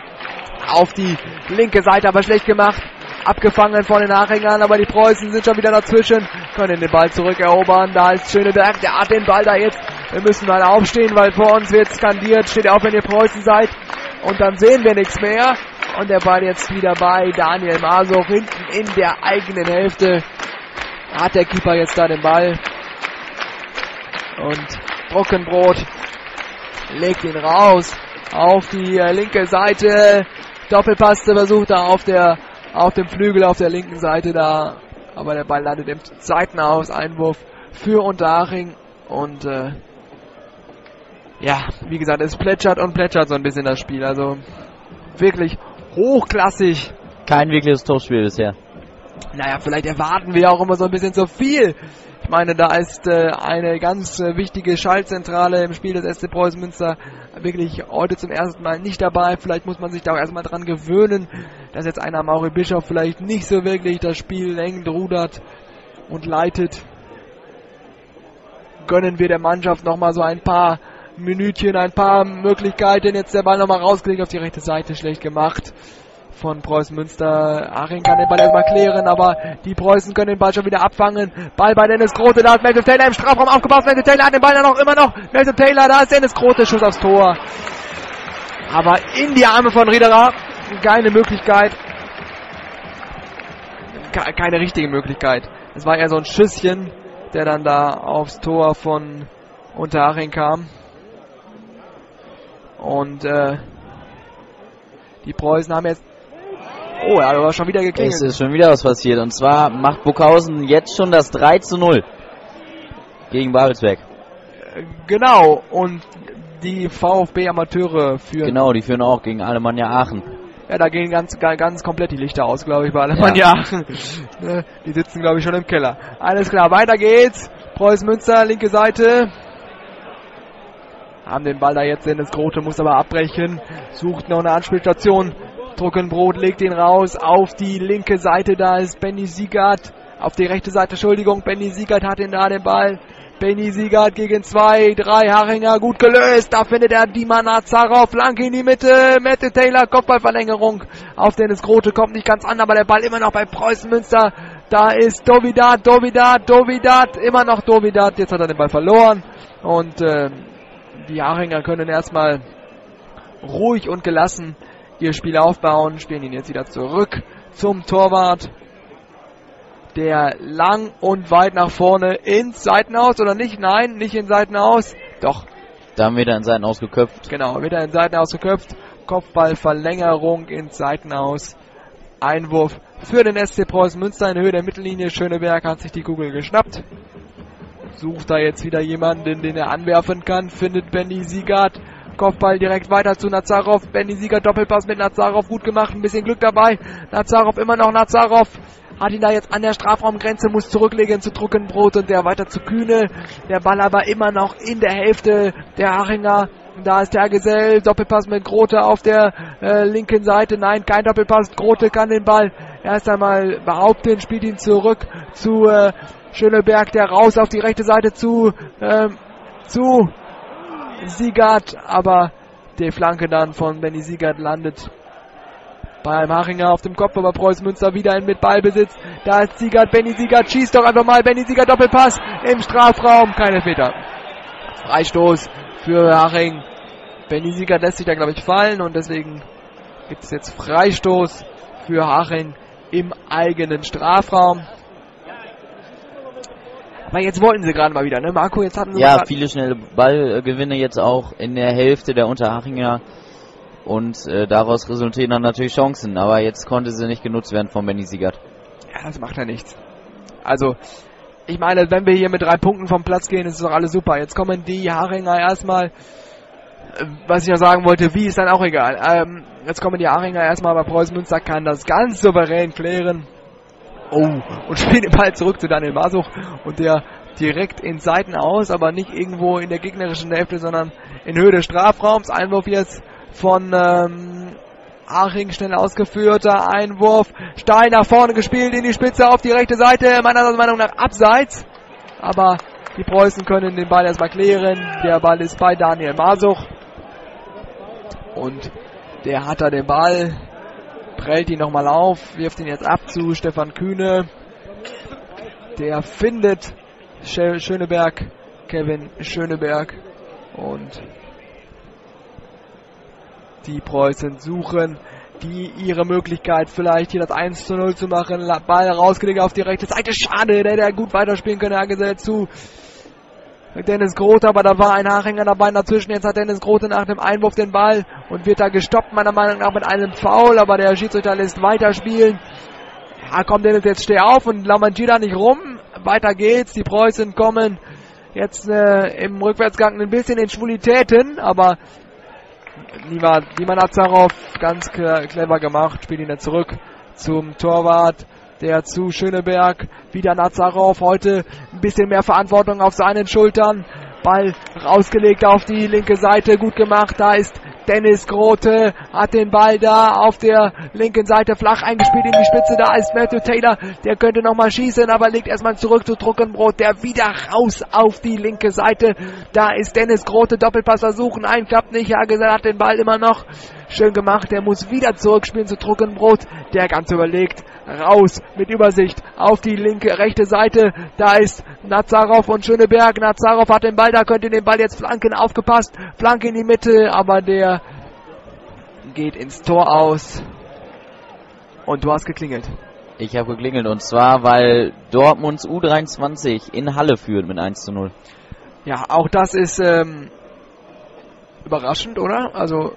A: auf die linke Seite, aber schlecht gemacht abgefangen von den Nachhängern, aber die Preußen sind schon wieder dazwischen, können den Ball zurückerobern. Da ist Schöneberg, der hat den Ball da jetzt. Wir müssen mal aufstehen, weil vor uns wird skandiert. Steht auf, wenn ihr Preußen seid. Und dann sehen wir nichts mehr. Und der Ball jetzt wieder bei Daniel Masoch hinten in der eigenen Hälfte. Hat der Keeper jetzt da den Ball. Und Trockenbrot legt ihn raus auf die äh, linke Seite. Doppelpass versucht er auf der auf dem Flügel auf der linken Seite da. Aber der Ball landet im Seitenaus. Einwurf für Unterhaching. Und äh, ja, wie gesagt, es plätschert und plätschert so ein bisschen das Spiel. Also wirklich hochklassig.
B: Kein wirkliches Topspiel bisher.
A: Naja, vielleicht erwarten wir auch immer so ein bisschen zu viel. Ich meine, da ist äh, eine ganz äh, wichtige Schaltzentrale im Spiel des SC Preußen Münster wirklich heute zum ersten Mal nicht dabei. Vielleicht muss man sich da auch erstmal dran gewöhnen, dass jetzt einer Mauri Bischof vielleicht nicht so wirklich das Spiel lenkt, rudert und leitet. Gönnen wir der Mannschaft nochmal so ein paar Minütchen, ein paar Möglichkeiten. Jetzt der Ball nochmal rausgelegt auf die rechte Seite, schlecht gemacht von Preußen Münster. Aching kann den Ball erstmal klären, aber die Preußen können den Ball schon wieder abfangen. Ball bei Dennis Grote, da ist Melton Taylor im Strafraum aufgebaut. Melton Taylor hat den Ball dann noch immer noch. Melton Taylor, da ist Dennis Grote, Schuss aufs Tor. Aber in die Arme von Riederer. Keine Möglichkeit. Keine richtige Möglichkeit. Es war eher so ein Schüsschen, der dann da aufs Tor von Unterhaching kam. Und äh, die Preußen haben jetzt Oh, er hat aber schon wieder geklingelt.
B: Es ist schon wieder was passiert. Und zwar macht Burghausen jetzt schon das 3 zu 0 gegen Babelsberg.
A: Genau. Und die VfB-Amateure führen.
B: Genau, die führen auch gegen Alemannia Aachen.
A: Ja, da gehen ganz, ganz komplett die Lichter aus, glaube ich, bei Alemannia ja. Aachen. Ne, die sitzen, glaube ich, schon im Keller. Alles klar, weiter geht's. Preuß Münster, linke Seite. Haben den Ball da jetzt in das Grote, muss aber abbrechen. Sucht noch eine Anspielstation. Druckenbrot legt ihn raus auf die linke Seite. Da ist Benny Siegert. Auf die rechte Seite, Entschuldigung. Benny Siegert hat ihn da den Ball. Benny Siegert gegen zwei, drei Haringer, gut gelöst. Da findet er Dima Nazarov, Flanke in die Mitte. Mette Taylor, Kopfballverlängerung. Auf Dennis Grote kommt nicht ganz an, aber der Ball immer noch bei Preußen Münster. Da ist Dovidat, Dovidat, Dovidat, immer noch Dovidat. Jetzt hat er den Ball verloren. Und äh, die Haringer können erstmal ruhig und gelassen ihr Spiel aufbauen, spielen ihn jetzt wieder zurück zum Torwart, der lang und weit nach vorne ins Seitenaus oder nicht? Nein, nicht in Seitenaus. Doch.
B: Da haben wir wieder in Seitenaus geköpft.
A: Genau, wieder in Seitenaus geköpft. Kopfballverlängerung ins Seitenaus. Einwurf für den SC Preußen Münster in Höhe der Mittellinie. Schöneberg hat sich die Kugel geschnappt. Sucht da jetzt wieder jemanden, den er anwerfen kann. Findet Benny Siegert. Kopfball direkt weiter zu Nazarov. Benny Sieger Doppelpass mit Nazarov gut gemacht. Ein bisschen Glück dabei. Nazarov immer noch Nazarov. Hat ihn da jetzt an der Strafraumgrenze, muss zurücklegen zu Druckenbrot und der weiter zu Kühne. Der Ball aber immer noch in der Hälfte der Achinger. Da ist der Gesell, Doppelpass mit Grote auf der äh, linken Seite. Nein, kein Doppelpass. Grote kann den Ball erst einmal behaupten, spielt ihn zurück zu äh, Schöneberg, der raus auf die rechte Seite zu, äh, zu Siegert, aber die Flanke dann von Benny Siegert landet beim Hachinger auf dem Kopf, aber Preußen Münster wieder mit Ballbesitz. Da ist Siegert, Benny Siegert schießt doch einfach mal. Benny Siegert Doppelpass im Strafraum, keine Fehler. Freistoß für Haching. Benny Siegert lässt sich da, glaube ich, fallen und deswegen gibt es jetzt Freistoß für Haching im eigenen Strafraum. Aber jetzt wollten sie gerade mal wieder, ne? Marco, jetzt hatten sie
B: Ja, viele schnelle Ballgewinne jetzt auch in der Hälfte der Unterhachinger. Und äh, daraus resultieren dann natürlich Chancen. Aber jetzt konnte sie nicht genutzt werden von Benny Siegert.
A: Ja, das macht ja nichts. Also, ich meine, wenn wir hier mit drei Punkten vom Platz gehen, ist doch alles super. Jetzt kommen die Haringer erstmal. Äh, was ich ja sagen wollte, wie ist dann auch egal. Ähm, jetzt kommen die Haringer erstmal, aber Preußen Münster kann das ganz souverän klären. Oh, und spielt den Ball zurück zu Daniel Masuch und der direkt in Seiten aus, aber nicht irgendwo in der gegnerischen Hälfte, sondern in Höhe des Strafraums. Einwurf jetzt von ähm, Aching schnell ausgeführter Einwurf. Stein nach vorne gespielt in die Spitze auf die rechte Seite. Meiner Meinung nach abseits. Aber die Preußen können den Ball erstmal klären. Der Ball ist bei Daniel Masuch. Und der hat da den Ball prellt ihn nochmal auf, wirft ihn jetzt ab zu Stefan Kühne. Der findet Schöneberg, Kevin Schöneberg und die Preußen suchen die ihre Möglichkeit vielleicht hier das 1 zu 0 zu machen. Ball rausgelegt auf die rechte Seite. Schade, der, der gut weiterspielen könnte. Angesetzt zu Dennis Grote, aber da war ein Haarhänger dabei dazwischen. Jetzt hat Dennis Grote nach dem Einwurf den Ball und wird da gestoppt, meiner Meinung nach mit einem Foul, aber der Schiedsrichter lässt weiterspielen. Ja, kommt Dennis jetzt steh auf und Lamanjida nicht rum. Weiter geht's, die Preußen kommen jetzt äh, im Rückwärtsgang ein bisschen in Schwulitäten, aber Nima Nazarov ganz clever gemacht, spielt ihn dann zurück zum Torwart Der zu Schöneberg. Wieder Nazarov. Heute ein bisschen mehr Verantwortung auf seinen Schultern. Ball rausgelegt auf die linke Seite. Gut gemacht. Da ist Dennis Grote hat den Ball da auf der linken Seite flach eingespielt in die Spitze. Da ist Matthew Taylor. Der könnte nochmal schießen, aber legt erstmal zurück zu Druckenbrot. Der wieder raus auf die linke Seite. Da ist Dennis Grote. Doppelpass versuchen. Ein klappt nicht. Hageser hat den Ball immer noch. Schön gemacht. Der muss wieder zurückspielen zu Druckenbrot. Der ganz überlegt. Raus mit Übersicht auf die linke, rechte Seite. Da ist Nazarov und Schöneberg. Nazarov hat den Ball. Da könnte den Ball jetzt flanken. Aufgepasst. Flanke in die Mitte. Aber der geht ins Tor aus. Und du hast geklingelt.
B: Ich habe geklingelt und zwar, weil Dortmunds U23 in Halle führt mit 1 zu 0.
A: Ja, auch das ist ähm, überraschend, oder? Also,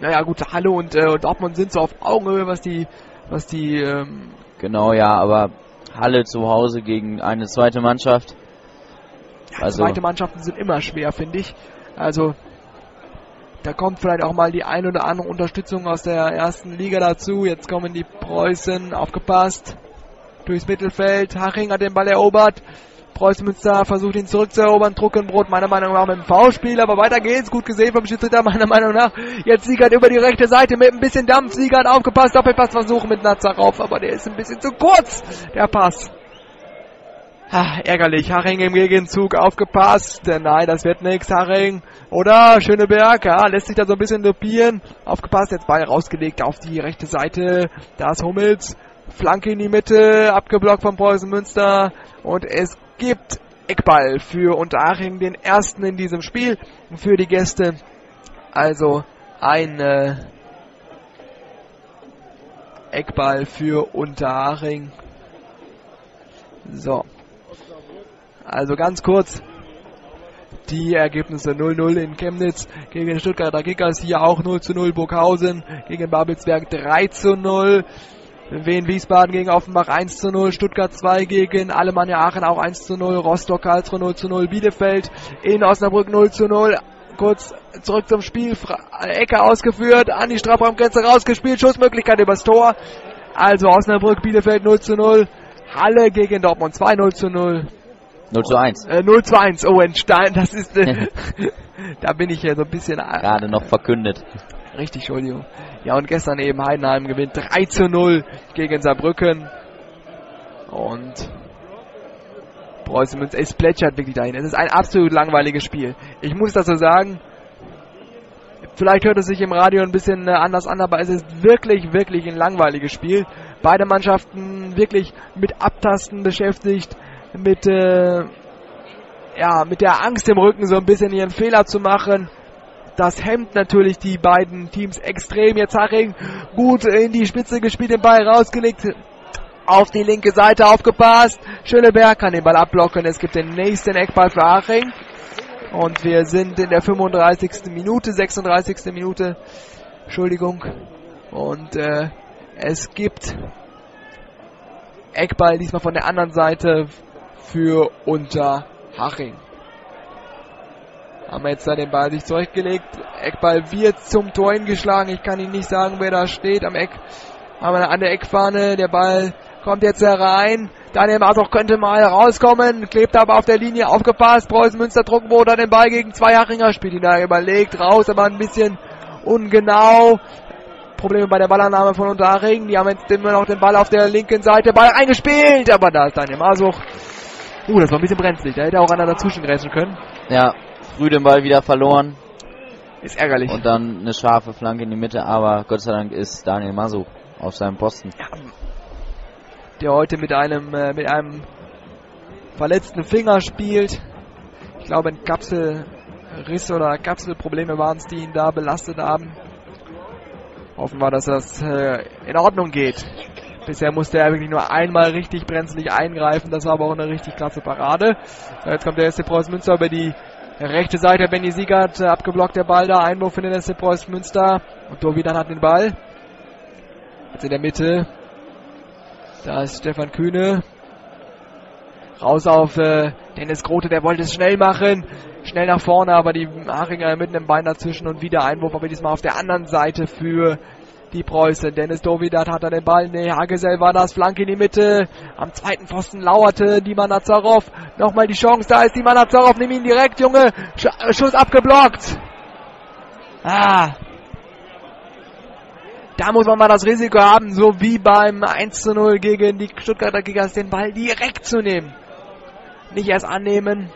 A: naja, gut, Halle und äh, Dortmund sind so auf Augenhöhe, was die, was die. Ähm
B: genau, ja, aber Halle zu Hause gegen eine zweite Mannschaft.
A: Ja, also zweite Mannschaften sind immer schwer, finde ich. Also, da kommt vielleicht auch mal die ein oder andere Unterstützung aus der ersten Liga dazu. Jetzt kommen die Preußen, aufgepasst, durchs Mittelfeld. Haching hat den Ball erobert. Preußen Münster versucht ihn zurückzuerobern. Druckenbrot meiner Meinung nach mit dem V-Spiel, aber weiter geht's. Gut gesehen vom Schiedsrichter meiner Meinung nach. Jetzt Siegert über die rechte Seite mit ein bisschen Dampf. Siegert aufgepasst, Doppelpass versuchen mit Nazarov, aber der ist ein bisschen zu kurz, der Pass. Ha, ärgerlich. Haring im Gegenzug aufgepasst. Nein, das wird nichts. Haring. Oder Schöneberg. Ja, lässt sich da so ein bisschen dupieren. Aufgepasst. Jetzt Ball rausgelegt auf die rechte Seite. Da ist Hummels. Flanke in die Mitte. Abgeblockt von Preußen Münster. Und es gibt Eckball für Unterhaching. Den ersten in diesem Spiel. Für die Gäste. Also ein äh, Eckball für Unterhaching. So. Also ganz kurz die Ergebnisse 0-0 in Chemnitz gegen Stuttgarter Kickers, hier auch 0 0 Burghausen gegen Babelsberg 3 0. Wien Wiesbaden gegen Offenbach 1 0, Stuttgart 2 gegen Alemannia Aachen auch 1 0, Rostock Karlsruhe 0 0, Bielefeld in Osnabrück 0 0. Kurz zurück zum Spiel, Ecke ausgeführt, an die Strafraumgrenze rausgespielt, Schussmöglichkeit übers Tor. Also Osnabrück, Bielefeld 0 0, Halle gegen Dortmund 2 0 0.
B: 0 zu 1.
A: Äh, 0 zu 1. Oh, Stein, das ist. Äh, da bin ich ja so ein bisschen. Äh,
B: Gerade noch verkündet.
A: Richtig, Entschuldigung. Ja, und gestern eben Heidenheim gewinnt 3 zu 0 gegen Saarbrücken. Und Preußen Münster, es plätschert wirklich dahin. Es ist ein absolut langweiliges Spiel. Ich muss so sagen. Vielleicht hört es sich im Radio ein bisschen äh, anders an, aber es ist wirklich, wirklich ein langweiliges Spiel. Beide Mannschaften wirklich mit Abtasten beschäftigt mit, äh, ja, mit der Angst im Rücken so ein bisschen ihren Fehler zu machen. Das hemmt natürlich die beiden Teams extrem. Jetzt Haching gut in die Spitze gespielt, den Ball rausgelegt. Auf die linke Seite aufgepasst. Schöneberg kann den Ball abblocken. Es gibt den nächsten Eckball für Haching. Und wir sind in der 35. Minute, 36. Minute. Entschuldigung. Und äh, es gibt Eckball diesmal von der anderen Seite für Unterhaching. Haben wir jetzt da den Ball sich zurechtgelegt. Eckball wird zum Tor hingeschlagen. Ich kann Ihnen nicht sagen, wer da steht. Am Eck haben wir an der Eckfahne. Der Ball kommt jetzt herein. Daniel Martoch könnte mal rauskommen, klebt aber auf der Linie, aufgepasst. Preußen Münster Druckenbrot hat den Ball gegen zwei Hachinger, spielt ihn da überlegt, raus, aber ein bisschen ungenau. Probleme bei der Ballannahme von Unterhaching. Die haben jetzt immer noch den Ball auf der linken Seite. Ball eingespielt, aber da ist Daniel Masuch Uh, das war ein bisschen brenzlig. Da hätte auch einer dazwischen grätschen können.
B: Ja, früh den Ball wieder verloren.
A: Ist ärgerlich.
B: Und dann eine scharfe Flanke in die Mitte, aber Gott sei Dank ist Daniel Masu auf seinem Posten. Ja,
A: der heute mit einem, äh, mit einem verletzten Finger spielt. Ich glaube, ein Kapselriss oder Kapselprobleme waren es, die ihn da belastet haben. Hoffen wir, dass das äh, in Ordnung geht. Bisher musste er wirklich nur einmal richtig brenzlig eingreifen. Das war aber auch eine richtig klasse Parade. Jetzt kommt der SC Preußen Münster über die rechte Seite. Benny Siegert abgeblockt der Ball da. Einwurf in den SC Preußen Münster. Und Dovi dann hat den Ball. Jetzt in der Mitte. Da ist Stefan Kühne. Raus auf äh, Dennis Grote, der wollte es schnell machen. Schnell nach vorne, aber die Haringer mit einem Bein dazwischen und wieder Einwurf, aber diesmal auf der anderen Seite für die Preußen. Dennis Dovidat hat er den Ball. Nee, Hagesell war das. Flanke in die Mitte. Am zweiten Pfosten lauerte Dima Nazarov. Nochmal die Chance. Da ist Dima Nazarov. Nimm ihn direkt, Junge. Sch Schuss abgeblockt. Ah. Da muss man mal das Risiko haben, so wie beim 1 zu 0 gegen die Stuttgarter Kickers, den Ball direkt zu nehmen. Nicht erst annehmen.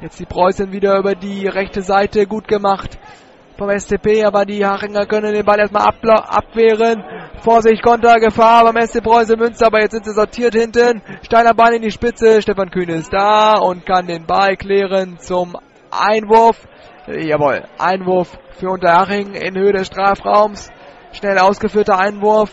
A: Jetzt die Preußen wieder über die rechte Seite gut gemacht vom SCP, aber die Hachinger können den Ball erstmal abwehren. Vorsicht, Kontergefahr beim SC Preußen Münster, aber jetzt sind sie sortiert hinten. Steiner Ball in die Spitze, Stefan Kühn ist da und kann den Ball klären zum Einwurf. Jawohl, Einwurf für Unterhaching in Höhe des Strafraums. Schnell ausgeführter Einwurf.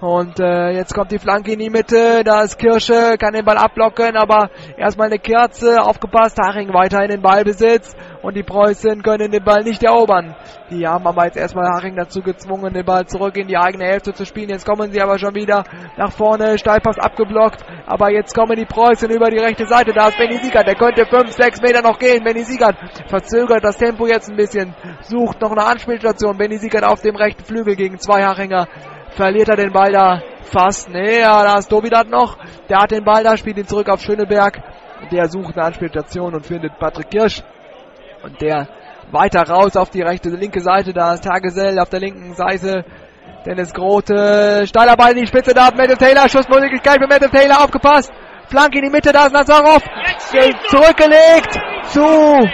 A: Und äh, jetzt kommt die Flanke in die Mitte. Da ist Kirsche, kann den Ball abblocken, aber erstmal eine Kerze. Aufgepasst, Haching weiter in den Ballbesitz. Und die Preußen können den Ball nicht erobern. Die haben aber jetzt erstmal Haching dazu gezwungen, den Ball zurück in die eigene Hälfte zu spielen. Jetzt kommen sie aber schon wieder nach vorne. Steilpass abgeblockt. Aber jetzt kommen die Preußen über die rechte Seite. Da ist Benny Siegert. Der könnte 5, 6 Meter noch gehen. Benny Siegert verzögert das Tempo jetzt ein bisschen. Sucht noch eine Anspielstation. Benny Siegert auf dem rechten Flügel gegen zwei Hachinger verliert er den Ball da fast. Nee, ja, da ist Dovidat noch. Der hat den Ball da, spielt ihn zurück auf Schöneberg. Der sucht eine Anspielstation und findet Patrick Kirsch. Und der weiter raus auf die rechte, linke Seite. Da ist Tagesell auf der linken Seite. Dennis Grote. Steiler Ball in die Spitze. Da hat Metal Taylor. Schussmöglichkeit für Metal Taylor. Aufgepasst. Flanke in die Mitte. Da ist Nazarov. Zurückgelegt zu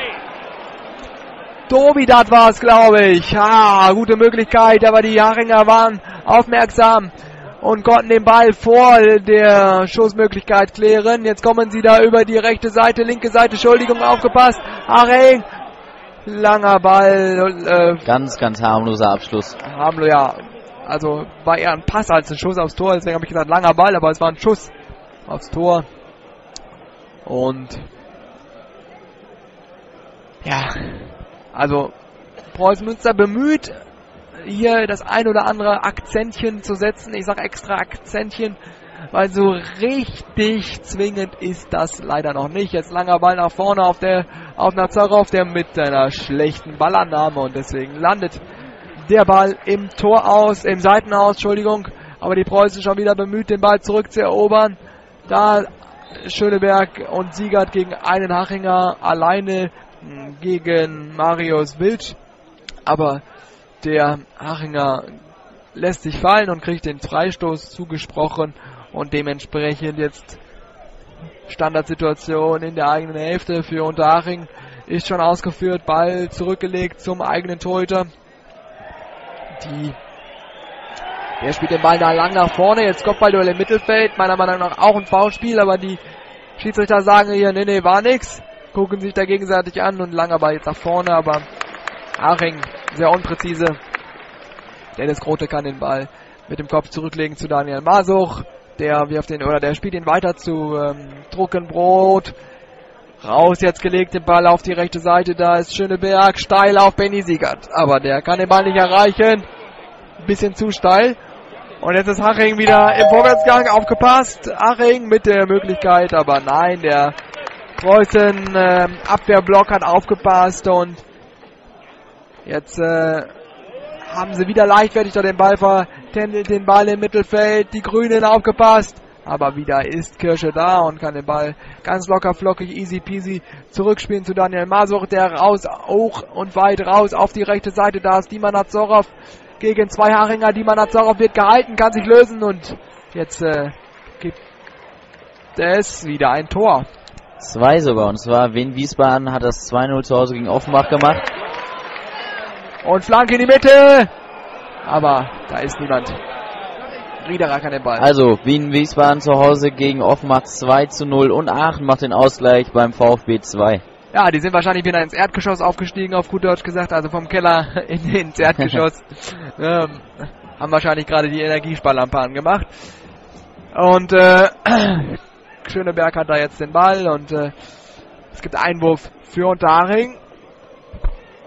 A: Dovidat war es, glaube ich. Ja, gute Möglichkeit, aber die Jaringer waren aufmerksam und konnten den Ball vor der Schussmöglichkeit klären. Jetzt kommen sie da über die rechte Seite, linke Seite, Entschuldigung, aufgepasst. Haring, langer Ball.
B: Äh, ganz, ganz harmloser Abschluss.
A: Harmlos, ja. Also war eher ein Pass als ein Schuss aufs Tor, deswegen habe ich gesagt langer Ball, aber es war ein Schuss aufs Tor. Und ja, also Preußen Münster bemüht, hier das ein oder andere Akzentchen zu setzen. Ich sage extra Akzentchen, weil so richtig zwingend ist das leider noch nicht. Jetzt langer Ball nach vorne auf der auf Nazarov, der mit einer schlechten Ballannahme und deswegen landet der Ball im Tor aus, im Seitenhaus, Entschuldigung. Aber die Preußen schon wieder bemüht, den Ball zurückzuerobern. Da Schöneberg und Siegert gegen einen Hachinger alleine gegen Marius Wild. Aber der Achinger lässt sich fallen und kriegt den Freistoß zugesprochen. Und dementsprechend jetzt Standardsituation in der eigenen Hälfte für Unterhaching. Ist schon ausgeführt, Ball zurückgelegt zum eigenen Torhüter. Die der spielt den Ball da lang nach vorne, jetzt Kopfballduell im Mittelfeld, meiner Meinung nach auch ein Foulspiel, aber die Schiedsrichter sagen hier, nee, nee, war nix gucken sich da gegenseitig an und langer Ball jetzt nach vorne, aber Aching sehr unpräzise. Dennis Grote kann den Ball mit dem Kopf zurücklegen zu Daniel Masuch. Der wirft den, oder der spielt ihn weiter zu ähm, Druckenbrot. Raus jetzt gelegt den Ball auf die rechte Seite. Da ist Schöneberg steil auf Benny Siegert. Aber der kann den Ball nicht erreichen. bisschen zu steil. Und jetzt ist Haching wieder im Vorwärtsgang aufgepasst. Haching mit der Möglichkeit, aber nein, der Preußen äh, Abwehrblock hat aufgepasst und jetzt äh, haben sie wieder leichtfertig da den Ball vertändelt, den Ball im Mittelfeld, die Grünen aufgepasst. Aber wieder ist Kirsche da und kann den Ball ganz locker flockig, easy peasy zurückspielen zu Daniel Masuch, der raus, hoch und weit raus auf die rechte Seite. Da ist Dima Nazorov gegen zwei Haringer. Dima Nazorov wird gehalten, kann sich lösen und jetzt äh, gibt es wieder ein Tor.
B: Zwei sogar. Und zwar Wien Wiesbaden hat das 2-0 zu Hause gegen Offenbach gemacht.
A: Und Flanke in die Mitte. Aber da ist niemand. Riederer kann den Ball.
B: Also Wien Wiesbaden zu Hause gegen Offenbach 2 zu 0 und Aachen macht den Ausgleich beim VfB 2.
A: Ja, die sind wahrscheinlich wieder ins Erdgeschoss aufgestiegen, auf gut Deutsch gesagt, also vom Keller in, ins Erdgeschoss. ähm, haben wahrscheinlich gerade die Energiesparlampe angemacht. Und äh, Schöneberg hat da jetzt den Ball und äh, es gibt Einwurf für Unterhaching.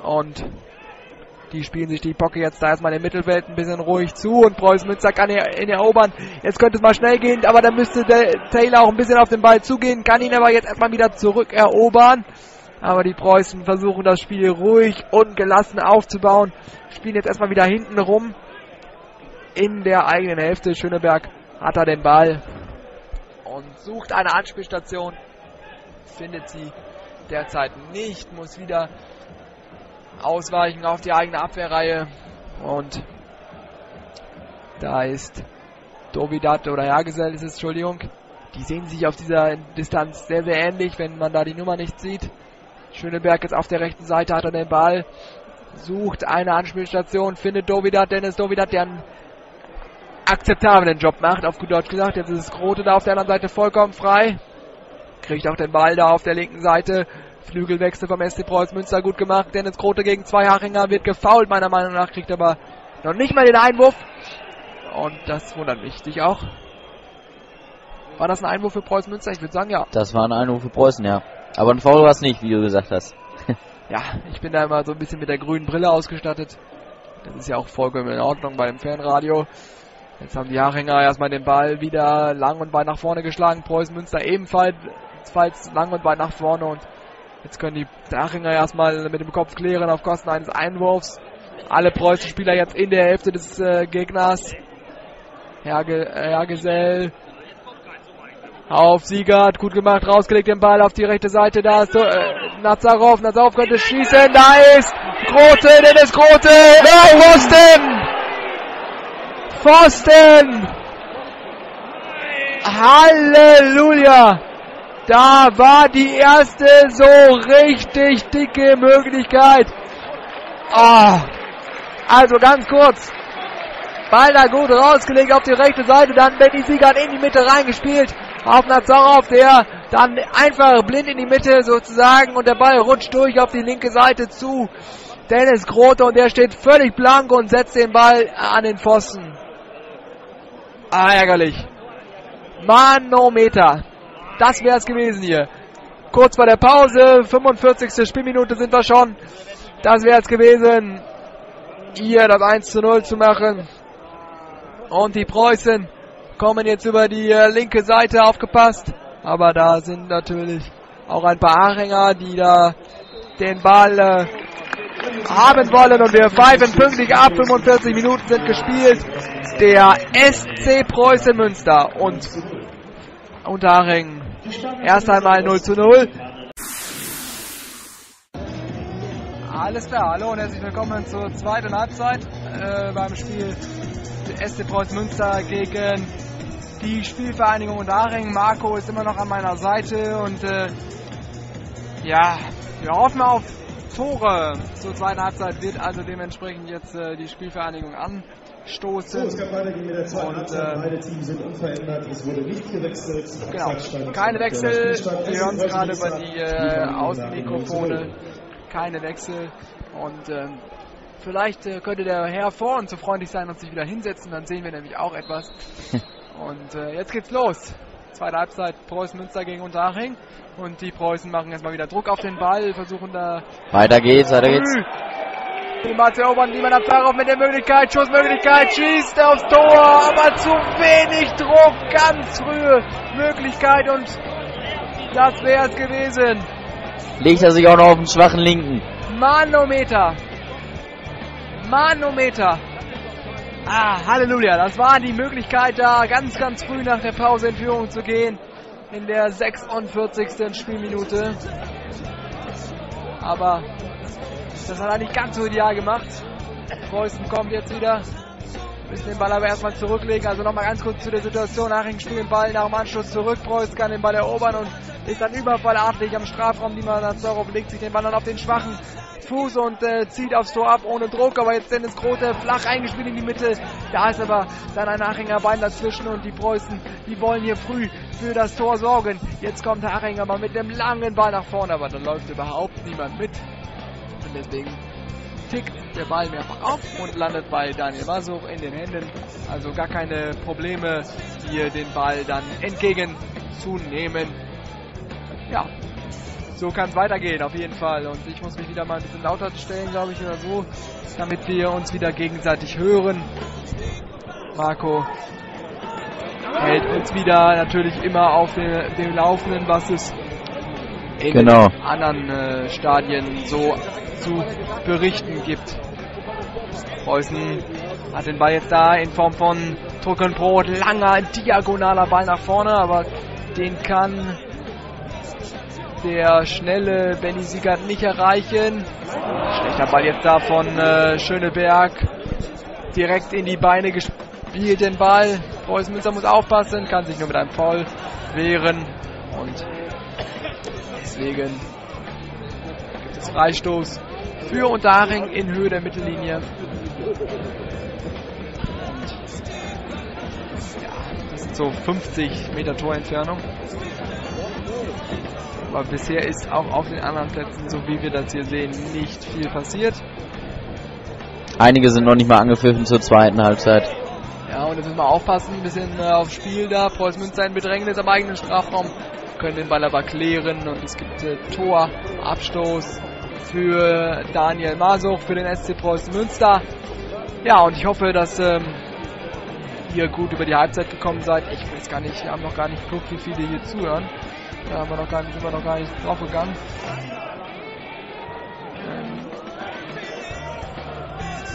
A: Und die spielen sich die Pocke jetzt da erstmal im Mittelfeld ein bisschen ruhig zu und Preußen Münster kann ihn erobern. Jetzt könnte es mal schnell gehen, aber dann müsste der Taylor auch ein bisschen auf den Ball zugehen, kann ihn aber jetzt erstmal wieder zurückerobern. Aber die Preußen versuchen das Spiel ruhig und gelassen aufzubauen. Spielen jetzt erstmal wieder hinten rum. In der eigenen Hälfte. Schöneberg hat da den Ball. Und sucht eine Anspielstation. Findet sie derzeit nicht. Muss wieder ausweichen auf die eigene Abwehrreihe. Und da ist Dovidat oder Hergesell ist es, Entschuldigung. Die sehen sich auf dieser Distanz sehr, sehr ähnlich, wenn man da die Nummer nicht sieht. Schöneberg jetzt auf der rechten Seite hat er den Ball, sucht eine Anspielstation, findet Dovidat, Dennis Dovidat, der einen akzeptablen Job macht, auf gut Deutsch gesagt. Jetzt ist es Grote da auf der anderen Seite vollkommen frei. Kriegt auch den Ball da auf der linken Seite. Flügelwechsel vom SC Preuß Münster gut gemacht. Dennis Grote gegen zwei Hachinger wird gefault, meiner Meinung nach, kriegt aber noch nicht mal den Einwurf. Und das wundert mich. Dich auch? War das ein Einwurf für Preußen Münster? Ich würde sagen, ja.
B: Das war ein Einwurf für Preußen, ja. Aber ein Foul war es nicht, wie du gesagt hast.
A: ja, ich bin da immer so ein bisschen mit der grünen Brille ausgestattet. Das ist ja auch vollkommen in Ordnung bei dem Fernradio. Jetzt haben die Hachinger erstmal den Ball wieder lang und weit nach vorne geschlagen. Preußen Münster ebenfalls lang und weit nach vorne. Und jetzt können die Hachinger erstmal mit dem Kopf klären auf Kosten eines Einwurfs. Alle Preußen Spieler jetzt in der Hälfte des äh, Gegners. Herge, Hergesell auf Siegert, gut gemacht, rausgelegt den Ball auf die rechte Seite, da ist äh, Nazarov, Nazarov könnte schießen, da ist Grote, Dennis Grote, Pfosten! Pfosten! Halleluja! Da war die erste so richtig dicke Möglichkeit. Ah, also ganz kurz. Ball da gut rausgelegt auf die rechte Seite, dann Benny Siegert in die Mitte reingespielt auf Nazarov, der dann einfach blind in die Mitte sozusagen und der Ball rutscht durch auf die linke Seite zu Dennis Grote und der steht völlig blank und setzt den Ball an den Pfosten. Ah, ärgerlich. Manometer. Das wäre es gewesen hier. Kurz vor der Pause, 45. Spielminute sind wir schon. Das wäre es gewesen, hier das 1 zu 0 zu machen. Und die Preußen kommen jetzt über die äh, linke Seite aufgepasst. Aber da sind natürlich auch ein paar Anhänger, die da den Ball äh, haben wollen. Und wir pfeifen pünktlich ab. 45 Minuten sind gespielt. Der SC Preußen Münster und Unterhaching erst einmal 0 zu 0. Alles klar, hallo und herzlich willkommen zur zweiten Halbzeit äh, beim Spiel SC Preußen Münster gegen die Spielvereinigung Unterhaching. Marco ist immer noch an meiner Seite und äh, ja, wir hoffen auf Tore zur zweiten Halbzeit. Wird also dementsprechend jetzt äh, die Spielvereinigung anstoßen. So, es gab weitergehen mit der zweiten und, Halbzeit. Äh, Beide Teams sind unverändert. Es wurde nicht gewechselt. Genau, keine Wechsel. Wir hören es gerade über die äh, Außenmikrofone. Keine Wechsel. Und ähm, vielleicht äh, könnte der Herr vor uns so freundlich sein und sich wieder hinsetzen. Dann sehen wir nämlich auch etwas. Und äh, jetzt geht's los. Zweite Halbzeit Preußen Münster gegen Unterhaching. Und die Preußen machen erstmal wieder Druck auf den Ball, versuchen da.
B: Weiter geht's, weiter geht's.
A: Die zu erobern, niemand hat darauf mit der Möglichkeit, Schussmöglichkeit, schießt aufs Tor, aber zu wenig Druck, ganz frühe Möglichkeit und das wäre es gewesen.
B: Legt er sich auch noch auf den schwachen Linken.
A: Manometer. Manometer. Ah, Halleluja. Das war die Möglichkeit, da ganz, ganz früh nach der Pause in Führung zu gehen. In der 46. Spielminute. Aber das hat er nicht ganz so ideal gemacht. Preußen kommt jetzt wieder. Müssen den Ball aber erstmal zurücklegen. Also nochmal ganz kurz zu der Situation. Aching spielt den Ball nach dem Anschluss zurück. Preuß kann den Ball erobern und ist dann überfallartig am Strafraum. Niemann Nazarov legt sich den Ball dann auf den schwachen Fuß und äh, zieht aufs Tor ab ohne Druck. Aber jetzt Dennis Grote flach eingespielt in die Mitte. Da ist aber dann ein Achinger Bein dazwischen und die Preußen, die wollen hier früh für das Tor sorgen. Jetzt kommt der Achinger mal mit dem langen Ball nach vorne, aber da läuft überhaupt niemand mit. Und deswegen tickt der Ball mehrfach auf und landet bei Daniel Masuch in den Händen. Also gar keine Probleme, hier den Ball dann entgegenzunehmen. Ja, so kann es weitergehen, auf jeden Fall. Und ich muss mich wieder mal ein bisschen lauter stellen, glaube ich, oder so, damit wir uns wieder gegenseitig hören. Marco hält uns wieder natürlich immer auf dem, dem Laufenden, was es in
B: Genau.
A: anderen äh, Stadien so zu berichten gibt. Preußen hat den Ball jetzt da in Form von Druck und Brot. Langer, diagonaler Ball nach vorne, aber den kann der schnelle Benny Siegert nicht erreichen. Schlechter Ball jetzt da von äh, Schöneberg. Direkt in die Beine gespielt den Ball. Preußen Münster muss aufpassen, kann sich nur mit einem Foul wehren. Und deswegen gibt es Freistoß für Unterhaching in Höhe der Mittellinie. Ja, das sind so 50 Meter Torentfernung. Aber bisher ist auch auf den anderen Plätzen, so wie wir das hier sehen, nicht viel passiert.
B: Einige sind noch nicht mal angepfiffen zur zweiten Halbzeit.
A: Ja, und jetzt müssen wir aufpassen, ein bisschen äh, aufs Spiel da. Preußen Münster in Bedrängnis am eigenen Strafraum, können den Ball aber klären und es gibt äh, Tor, Abstoß für Daniel Masuch, für den SC Preußen Münster. Ja, und ich hoffe, dass ähm, ihr gut über die Halbzeit gekommen seid. Ich weiß gar nicht, wir haben noch gar nicht geguckt, wie viele hier zuhören. Da haben wir noch gar nicht, sind wir noch gar nicht drauf gegangen. Ähm,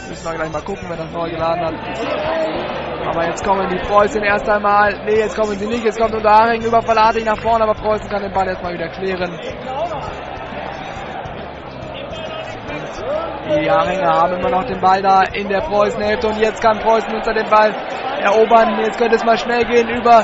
A: müssen wir gleich mal gucken, wenn das neu geladen hat. Aber jetzt kommen die Preußen erst einmal. Ne, jetzt kommen sie nicht. Jetzt kommt Unterhaching über Verlading nach vorne, aber Preußen kann den Ball erstmal wieder klären. Und die Haringer haben immer noch den Ball da in der Preußenhälfte und jetzt kann Preußen Münster den Ball erobern. Jetzt könnte es mal schnell gehen über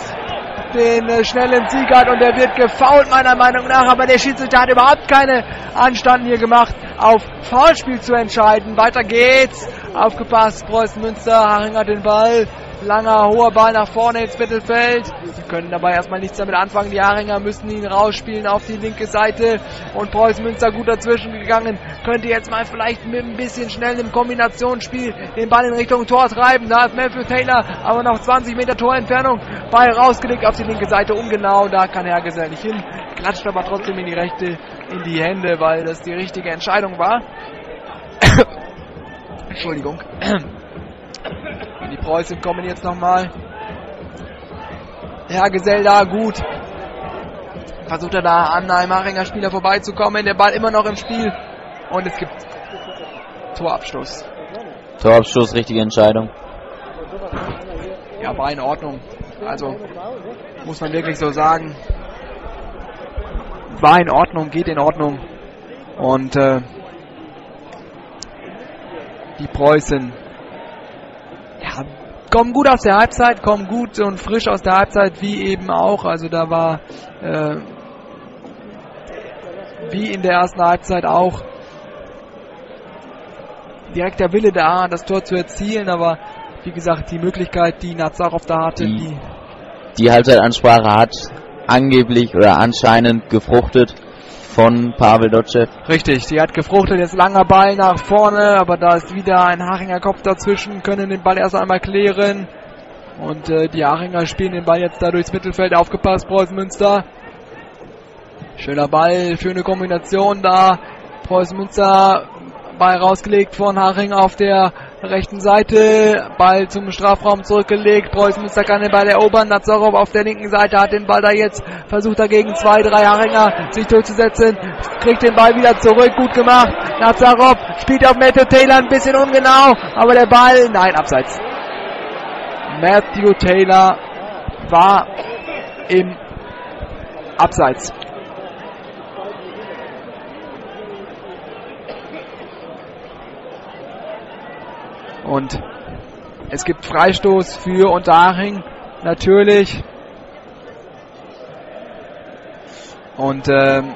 A: den äh, schnellen Siegert und der wird gefault meiner Meinung nach, aber der Schiedsrichter hat überhaupt keine Anstalten hier gemacht, auf Foulspiel zu entscheiden. Weiter geht's. Aufgepasst, Preußen Münster, Haring hat den Ball. Langer, hoher Ball nach vorne ins Mittelfeld. Sie können dabei erstmal nichts damit anfangen. Die Haringer müssen ihn rausspielen auf die linke Seite. Und Preußen Münster gut dazwischen gegangen. Könnte jetzt mal vielleicht mit ein bisschen schnell im Kombinationsspiel den Ball in Richtung Tor treiben. Da ist Matthew Taylor, aber noch 20 Meter Torentfernung. Ball rausgelegt auf die linke Seite. Ungenau, da kann Hergesell nicht hin. Klatscht aber trotzdem in die rechte, in die Hände, weil das die richtige Entscheidung war. Entschuldigung. Die Preußen kommen jetzt nochmal. Hergesell da gut. Versucht er da an einem Haringer Spieler vorbeizukommen. Der Ball immer noch im Spiel. Und es gibt Torabschluss.
B: Torabschluss, richtige Entscheidung.
A: Ja, war in Ordnung. Also, muss man wirklich so sagen. War in Ordnung, geht in Ordnung. Und äh, die Preußen kommen gut aus der Halbzeit, kommen gut und frisch aus der Halbzeit, wie eben auch. Also da war äh, wie in der ersten Halbzeit auch direkt der Wille da, das Tor zu erzielen, aber wie gesagt, die Möglichkeit, die Nazarov da hatte,
B: Die-
A: die
B: Die Halbzeitansprache hat angeblich oder anscheinend gefruchtet von Pavel Dotschew.
A: Richtig, die hat gefruchtet, jetzt langer Ball nach vorne, aber da ist wieder ein Haringer Kopf dazwischen, können den Ball erst einmal klären. Und äh, die Haringer spielen den Ball jetzt da durchs Mittelfeld, aufgepasst, Preußen Münster. Schöner Ball, schöne Kombination da. Preußen Münster, Ball rausgelegt von Haring auf der rechten Seite. Ball zum Strafraum zurückgelegt. Preußen Münster kann den Ball erobern. Nazarov auf der linken Seite hat den Ball da jetzt. Versucht dagegen zwei, drei Haringer sich durchzusetzen. Kriegt den Ball wieder zurück. Gut gemacht. Nazarov spielt auf Matthew Taylor ein bisschen ungenau. Aber der Ball, nein, abseits. Matthew Taylor war im Abseits. Und es gibt Freistoß für Unterhaching, natürlich. Und ähm,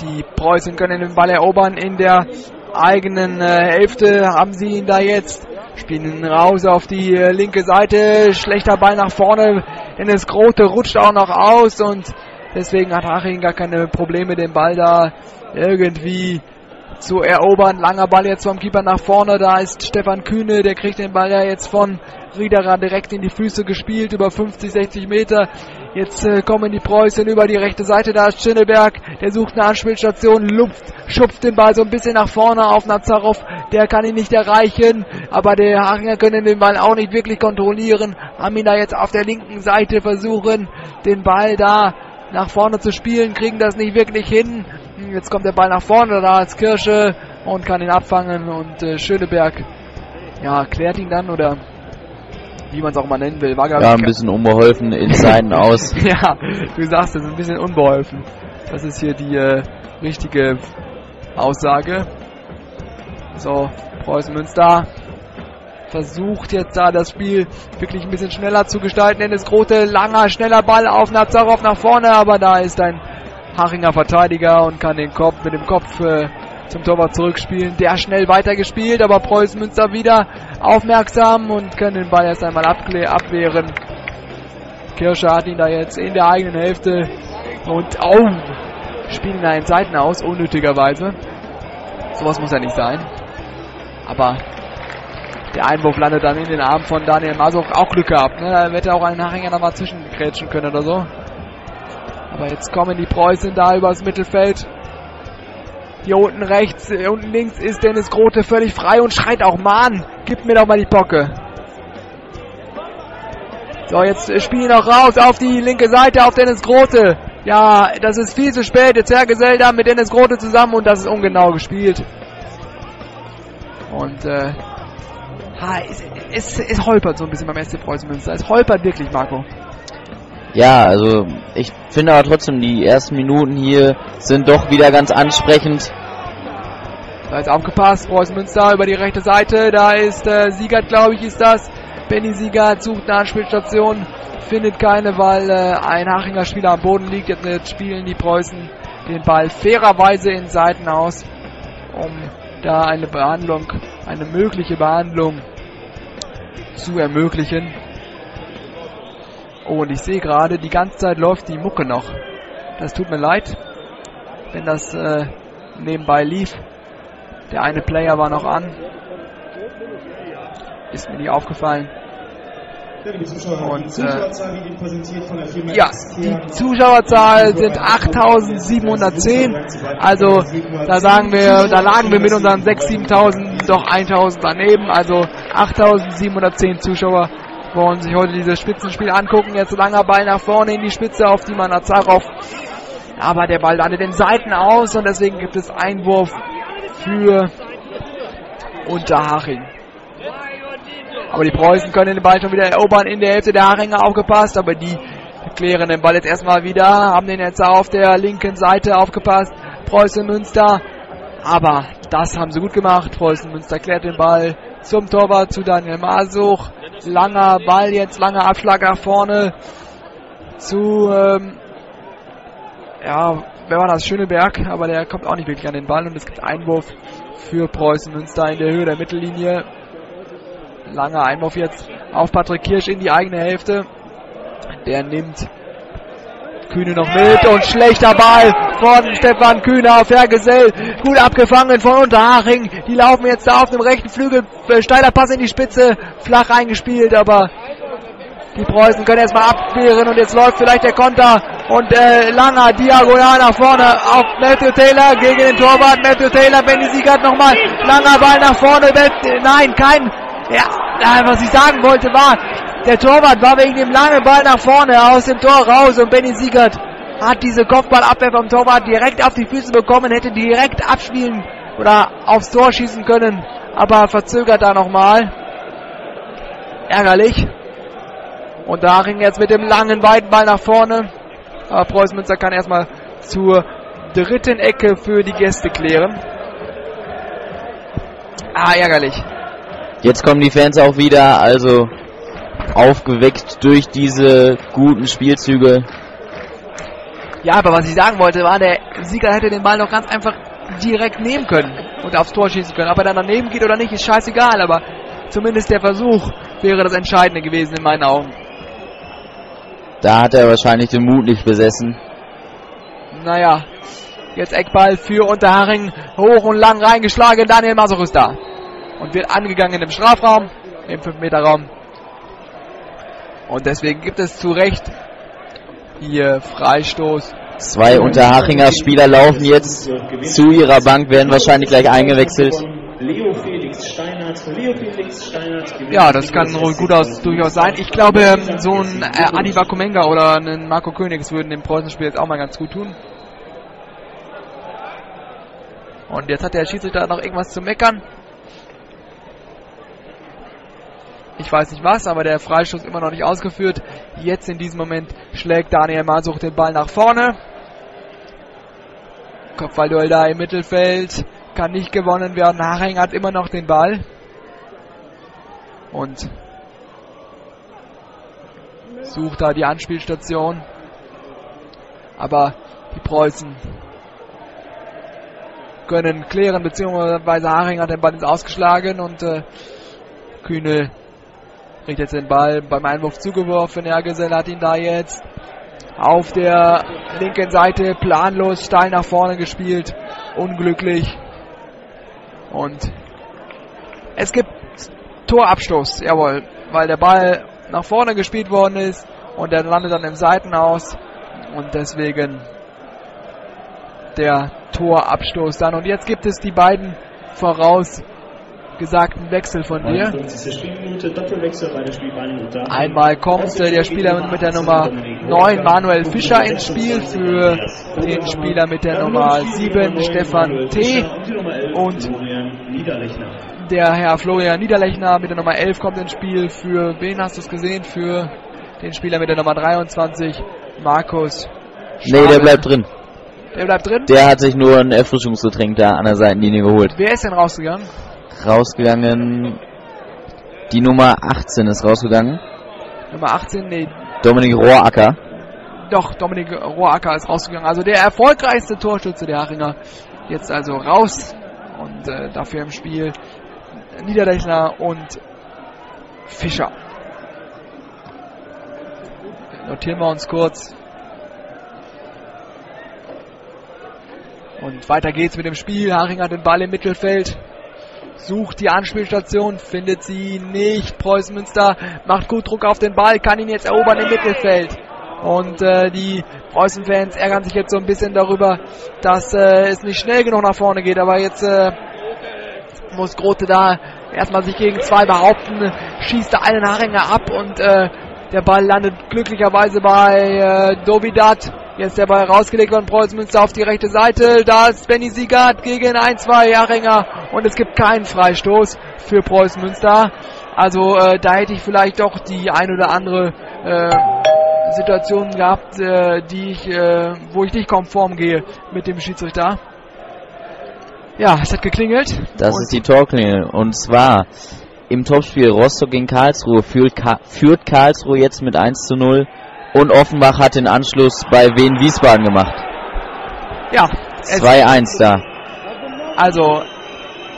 A: die Preußen können den Ball erobern in der eigenen äh, Hälfte. Haben sie ihn da jetzt. Spielen raus auf die äh, linke Seite. Schlechter Ball nach vorne. Dennis Grote rutscht auch noch aus und deswegen hat Haching gar keine Probleme, den Ball da irgendwie zu erobern. Langer Ball jetzt vom Keeper nach vorne. Da ist Stefan Kühne, der kriegt den Ball ja jetzt von Riederer direkt in die Füße gespielt, über 50, 60 Meter. Jetzt äh, kommen die Preußen über die rechte Seite. Da ist Schöneberg, der sucht eine Anspielstation, lupft, schupft den Ball so ein bisschen nach vorne auf Nazarov. Der kann ihn nicht erreichen, aber der Haringer können den Ball auch nicht wirklich kontrollieren. Haben ihn da jetzt auf der linken Seite versuchen, den Ball da nach vorne zu spielen, kriegen das nicht wirklich hin. Jetzt kommt der Ball nach vorne, da ist Kirsche und kann ihn abfangen und äh, Schöneberg ja, klärt ihn dann oder wie man es auch mal nennen will. War,
B: ja, ein bisschen unbeholfen in Seiten aus.
A: ja, du sagst es, ein bisschen unbeholfen. Das ist hier die äh, richtige Aussage. So, Preußen Münster versucht jetzt da das Spiel wirklich ein bisschen schneller zu gestalten. Dennis Grote, langer, schneller Ball auf Nazarov nach vorne, aber da ist ein Hachinger Verteidiger und kann den Kopf mit dem Kopf äh, zum Torwart zurückspielen. Der schnell weitergespielt, aber Preußen Münster wieder aufmerksam und können den Ball erst einmal abwehren. Kirscher hat ihn da jetzt in der eigenen Hälfte und oh, spielen da in Seiten aus, unnötigerweise. Sowas muss ja nicht sein. Aber der Einwurf landet dann in den Armen von Daniel Masov. Auch Glück gehabt. Ne? Da hätte auch ein Nachhänger nochmal zwischengrätschen können oder so. Aber jetzt kommen die Preußen da übers Mittelfeld. Hier unten rechts, äh, unten links ist Dennis Grote völlig frei und schreit auch, Mann, gib mir doch mal die Pocke. So, jetzt spielen noch raus auf die linke Seite auf Dennis Grote. Ja, das ist viel zu spät. Jetzt Herr da mit Dennis Grote zusammen und das ist ungenau gespielt. Und äh, ha, es, es, es holpert so ein bisschen beim SC Preußen Münster. Es holpert wirklich, Marco.
B: Ja, also ich finde aber trotzdem, die ersten Minuten hier sind doch wieder ganz ansprechend.
A: Da ist aufgepasst, Preußen Münster über die rechte Seite. Da ist äh, Siegert, glaube ich, ist das. Benny Siegert sucht eine Anspielstation, findet keine, weil äh, ein Hachinger Spieler am Boden liegt. Jetzt, jetzt spielen die Preußen den Ball fairerweise in Seiten aus, um da eine Behandlung, eine mögliche Behandlung zu ermöglichen. Oh, und ich sehe gerade, die ganze Zeit läuft die Mucke noch. Das tut mir leid, wenn das äh, nebenbei lief. Der eine Player war noch an. Ist mir nicht aufgefallen. Und äh, ja, die Zuschauerzahl sind 8710. Also da sagen wir, da lagen wir mit unseren 6.000, 7.000 doch 1.000 daneben. Also 8710 Zuschauer wollen sich heute dieses Spitzenspiel angucken. Jetzt langer Ball nach vorne in die Spitze auf die Manazarov. Aber der Ball landet den Seiten aus und deswegen gibt es Einwurf für Unterhaching. Aber die Preußen können den Ball schon wieder erobern in der Hälfte der Haringer aufgepasst, aber die klären den Ball jetzt erstmal wieder, haben den jetzt auf der linken Seite aufgepasst. Preußen Münster. Aber das haben sie gut gemacht. Preußen Münster klärt den Ball zum Torwart zu Daniel Masuch. Langer Ball jetzt, langer Abschlag nach vorne zu, ähm, ja, wer war das? Schöneberg, aber der kommt auch nicht wirklich an den Ball und es gibt Einwurf für Preußen Münster in der Höhe der Mittellinie. Langer Einwurf jetzt auf Patrick Kirsch in die eigene Hälfte. Der nimmt Kühne noch mit und schlechter Ball von Stefan Kühne auf Hergesell. Gut abgefangen von Unterhaching. Die laufen jetzt da auf dem rechten Flügel. Äh, steiler Pass in die Spitze. Flach eingespielt, aber die Preußen können erstmal abwehren und jetzt läuft vielleicht der Konter und äh, langer diagonal nach vorne auf Matthew Taylor gegen den Torwart. Matthew Taylor, Benny Siegert nochmal. Langer Ball nach vorne. Nein, kein. Ja, was ich sagen wollte war, der Torwart war wegen dem langen Ball nach vorne aus dem Tor raus und Benny Siegert hat diese Kopfballabwehr vom Torwart direkt auf die Füße bekommen, hätte direkt abspielen oder aufs Tor schießen können, aber verzögert da nochmal. Ärgerlich. Und da ging jetzt mit dem langen, weiten Ball nach vorne. Aber Preußen Münster kann erstmal zur dritten Ecke für die Gäste klären. Ah, ärgerlich.
B: Jetzt kommen die Fans auch wieder, also aufgeweckt durch diese guten Spielzüge.
A: Ja, aber was ich sagen wollte, war, der Sieger hätte den Ball noch ganz einfach direkt nehmen können und aufs Tor schießen können. Ob er dann daneben geht oder nicht, ist scheißegal, aber zumindest der Versuch wäre das Entscheidende gewesen in meinen Augen.
B: Da hat er wahrscheinlich den Mut nicht besessen.
A: Naja, jetzt Eckball für Unterharing, hoch und lang reingeschlagen, Daniel Masuch ist da. Und wird angegangen im Strafraum, im 5-Meter-Raum. Und deswegen gibt es zu Recht hier Freistoß.
B: Zwei Unterhachinger Spieler laufen jetzt zu ihrer Bank, werden wahrscheinlich gleich eingewechselt. Leo Felix Steinert
A: Ja, das kann gut aus, durchaus sein. Ich glaube, ähm, so ein äh, Adi Bakumenga oder ein Marco Königs würden dem Preußenspiel jetzt auch mal ganz gut tun. Und jetzt hat der Schiedsrichter noch irgendwas zu meckern. Ich weiß nicht was, aber der Freistoß immer noch nicht ausgeführt. Jetzt in diesem Moment schlägt Daniel Masuch den Ball nach vorne. Kopfballduell da im Mittelfeld. Kann nicht gewonnen werden. Haching hat immer noch den Ball. Und sucht da die Anspielstation. Aber die Preußen können klären, beziehungsweise Haring hat den Ball ins Ausgeschlagen und äh, Kühne kriegt jetzt den Ball beim Einwurf zugeworfen. Ergesell hat ihn da jetzt auf der linken Seite planlos steil nach vorne gespielt. Unglücklich. Und es gibt Torabstoß, jawohl, weil der Ball nach vorne gespielt worden ist und der landet dann im Seitenaus und deswegen der Torabstoß dann. Und jetzt gibt es die beiden vorausgesagten Wechsel von dir. Einmal kommt äh, der Spieler mit der Nummer 9, Manuel Fischer, ins Spiel für den Spieler mit der Nummer 7, Stefan T. Und der Herr Florian Niederlechner mit der Nummer 11 kommt ins Spiel. Für wen hast du es gesehen? Für den Spieler mit der Nummer 23, Markus.
B: Nee, der bleibt drin.
A: Der bleibt drin?
B: Der hat sich nur ein Erfrischungsgetränk da an der Seitenlinie geholt.
A: Wer ist denn rausgegangen?
B: Rausgegangen. Die Nummer 18 ist rausgegangen.
A: Nummer 18, nee.
B: Dominik Rohracker.
A: Doch, Dominik Rohracker ist rausgegangen. Also der erfolgreichste Torschütze der Haringer. Jetzt also raus. Und äh, dafür im Spiel Niederlechner und Fischer. Notieren wir uns kurz. Und weiter geht's mit dem Spiel. Haring hat den Ball im Mittelfeld. Sucht die Anspielstation, findet sie nicht. Preußen Münster macht gut Druck auf den Ball, kann ihn jetzt erobern im Mittelfeld. Und äh, die Preußen-Fans ärgern sich jetzt so ein bisschen darüber, dass äh, es nicht schnell genug nach vorne geht. Aber jetzt äh, muss Grote da erstmal sich gegen zwei behaupten, schießt da einen Haringer ab und äh, der Ball landet glücklicherweise bei äh, Dovidat. Jetzt der Ball rausgelegt von Preußenmünster auf die rechte Seite. Da ist Benny Siegert gegen ein, zwei Haringer und es gibt keinen Freistoß für Preußenmünster. Also äh, da hätte ich vielleicht doch die ein oder andere äh, Situation gehabt, äh, die ich, äh, wo ich nicht konform gehe mit dem Schiedsrichter. Ja, es hat geklingelt.
B: Das ist die Torklingel. Und zwar im Topspiel Rostock gegen Karlsruhe führt, Ka führt Karlsruhe jetzt mit 1 zu 0 und Offenbach hat den Anschluss bei Wien Wiesbaden gemacht.
A: Ja.
B: 2-1 da.
A: Also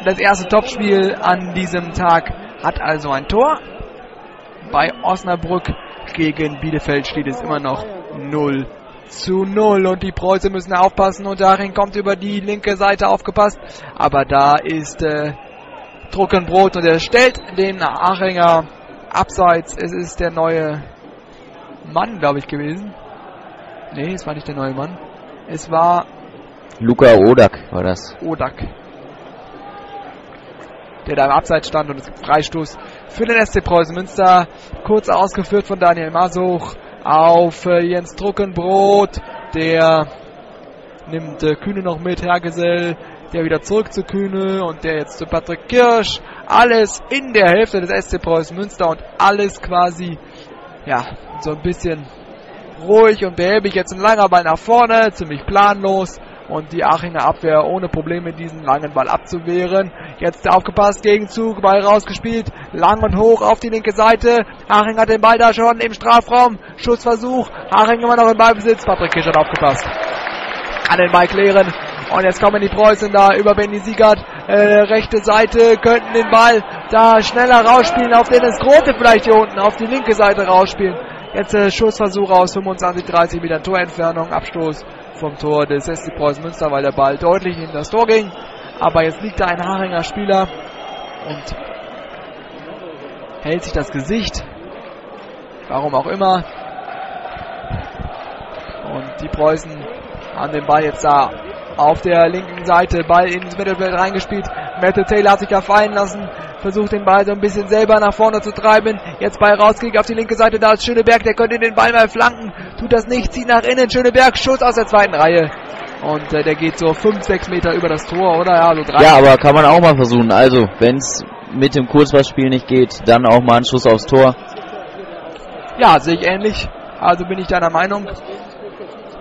A: das erste Topspiel an diesem Tag hat also ein Tor. Bei Osnabrück gegen Bielefeld steht es immer noch 0 zu 0 und die Preuße müssen aufpassen und darin kommt über die linke Seite aufgepasst. Aber da ist äh, Druckenbrot und er stellt den Achinger abseits. Es ist der neue Mann, glaube ich, gewesen. Nee, es war nicht der neue Mann. Es war
B: Luca Odak war das.
A: Odak. Der da im Abseits stand und es gibt Freistoß für den SC Preußen Münster. Kurz ausgeführt von Daniel Masuch auf äh, Jens Druckenbrot. Der nimmt äh, Kühne noch mit, Hergesell, der wieder zurück zu Kühne und der jetzt zu Patrick Kirsch. Alles in der Hälfte des SC Preußen Münster und alles quasi, ja, so ein bisschen ruhig und behäbig. Jetzt ein langer Ball nach vorne, ziemlich planlos und die Achinger Abwehr ohne Probleme diesen langen Ball abzuwehren. Jetzt aufgepasst, Gegenzug, Ball rausgespielt, lang und hoch auf die linke Seite. Aching hat den Ball da schon im Strafraum, Schussversuch, Aching immer noch im Ballbesitz, Patrick Kisch hat aufgepasst. Kann den Ball klären und jetzt kommen die Preußen da über Benny Siegert, äh, rechte Seite, könnten den Ball da schneller rausspielen, auf den es Grote vielleicht hier unten auf die linke Seite rausspielen. Jetzt äh, Schussversuch aus 25, 30 Metern Torentfernung, Abstoß vom Tor des SC Preußen Münster, weil der Ball deutlich in das Tor ging. Aber jetzt liegt da ein Haringer Spieler und hält sich das Gesicht. Warum auch immer. Und die Preußen haben den Ball jetzt da auf der linken Seite. Ball ins Mittelfeld reingespielt. Matthew Taylor hat sich da fallen lassen. versucht den Ball so ein bisschen selber nach vorne zu treiben. Jetzt Ball rauskriegt auf die linke Seite, da ist Schöneberg, der könnte den Ball mal flanken, tut das nicht, zieht nach innen, Schöneberg, Schuss aus der zweiten Reihe. Und äh, der geht so 5, 6 Meter über das Tor, oder? Ja, so drei.
B: Ja, aber kann man auch mal versuchen. Also, wenn es mit dem Kurzpassspiel nicht geht, dann auch mal ein Schuss aufs Tor.
A: Ja, sehe ich ähnlich. Also bin ich deiner Meinung.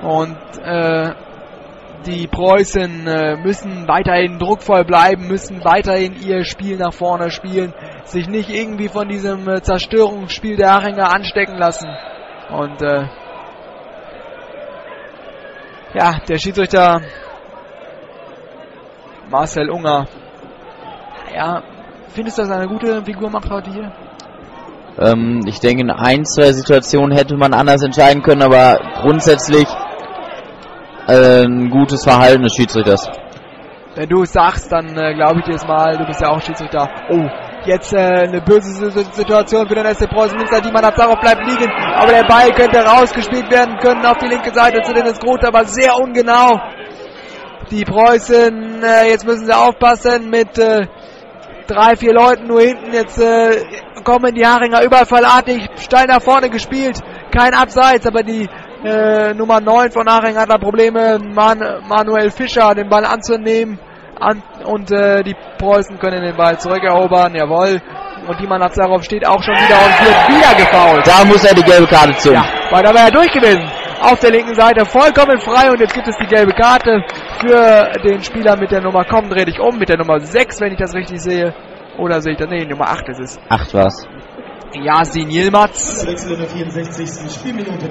A: Und äh, die Preußen äh, müssen weiterhin druckvoll bleiben, müssen weiterhin ihr Spiel nach vorne spielen, sich nicht irgendwie von diesem äh, Zerstörungsspiel der Hachinger anstecken lassen. Und äh, ja, der Schiedsrichter Marcel Unger. Ja, findest du, dass er eine gute Figur macht heute hier?
B: Ähm, ich denke, in ein, zwei Situationen hätte man anders entscheiden können, aber grundsätzlich ein gutes Verhalten des Schiedsrichters.
A: Wenn du es sagst, dann äh, glaube ich dir es mal. Du bist ja auch Schiedsrichter. Oh, jetzt äh, eine böse Situation für den SC Preußen Münster. Diemann Absarov bleibt liegen, aber der Ball könnte rausgespielt werden können auf die linke Seite zu Dennis Groth, aber sehr ungenau. Die Preußen, äh, jetzt müssen sie aufpassen mit äh, drei, vier Leuten nur hinten. Jetzt äh, kommen die Haringer überfallartig steil nach vorne gespielt. Kein Abseits, aber die äh, Nummer 9 von Haching hat da Probleme, Man Manuel Fischer den Ball anzunehmen. An und äh, die Preußen können den Ball zurückerobern, jawohl. Und Diemann Nazarov steht auch schon wieder und wird wieder gefault.
B: Da muss er die gelbe Karte ziehen. Ja,
A: weil da wäre er durch gewesen. Auf der linken Seite vollkommen frei und jetzt gibt es die gelbe Karte für den Spieler mit der Nummer, komm, dreh dich um, mit der Nummer 6, wenn ich das richtig sehe. Oder sehe ich das? Nee, Nummer 8 ist es.
B: 8 war's.
A: Yasin Yilmaz.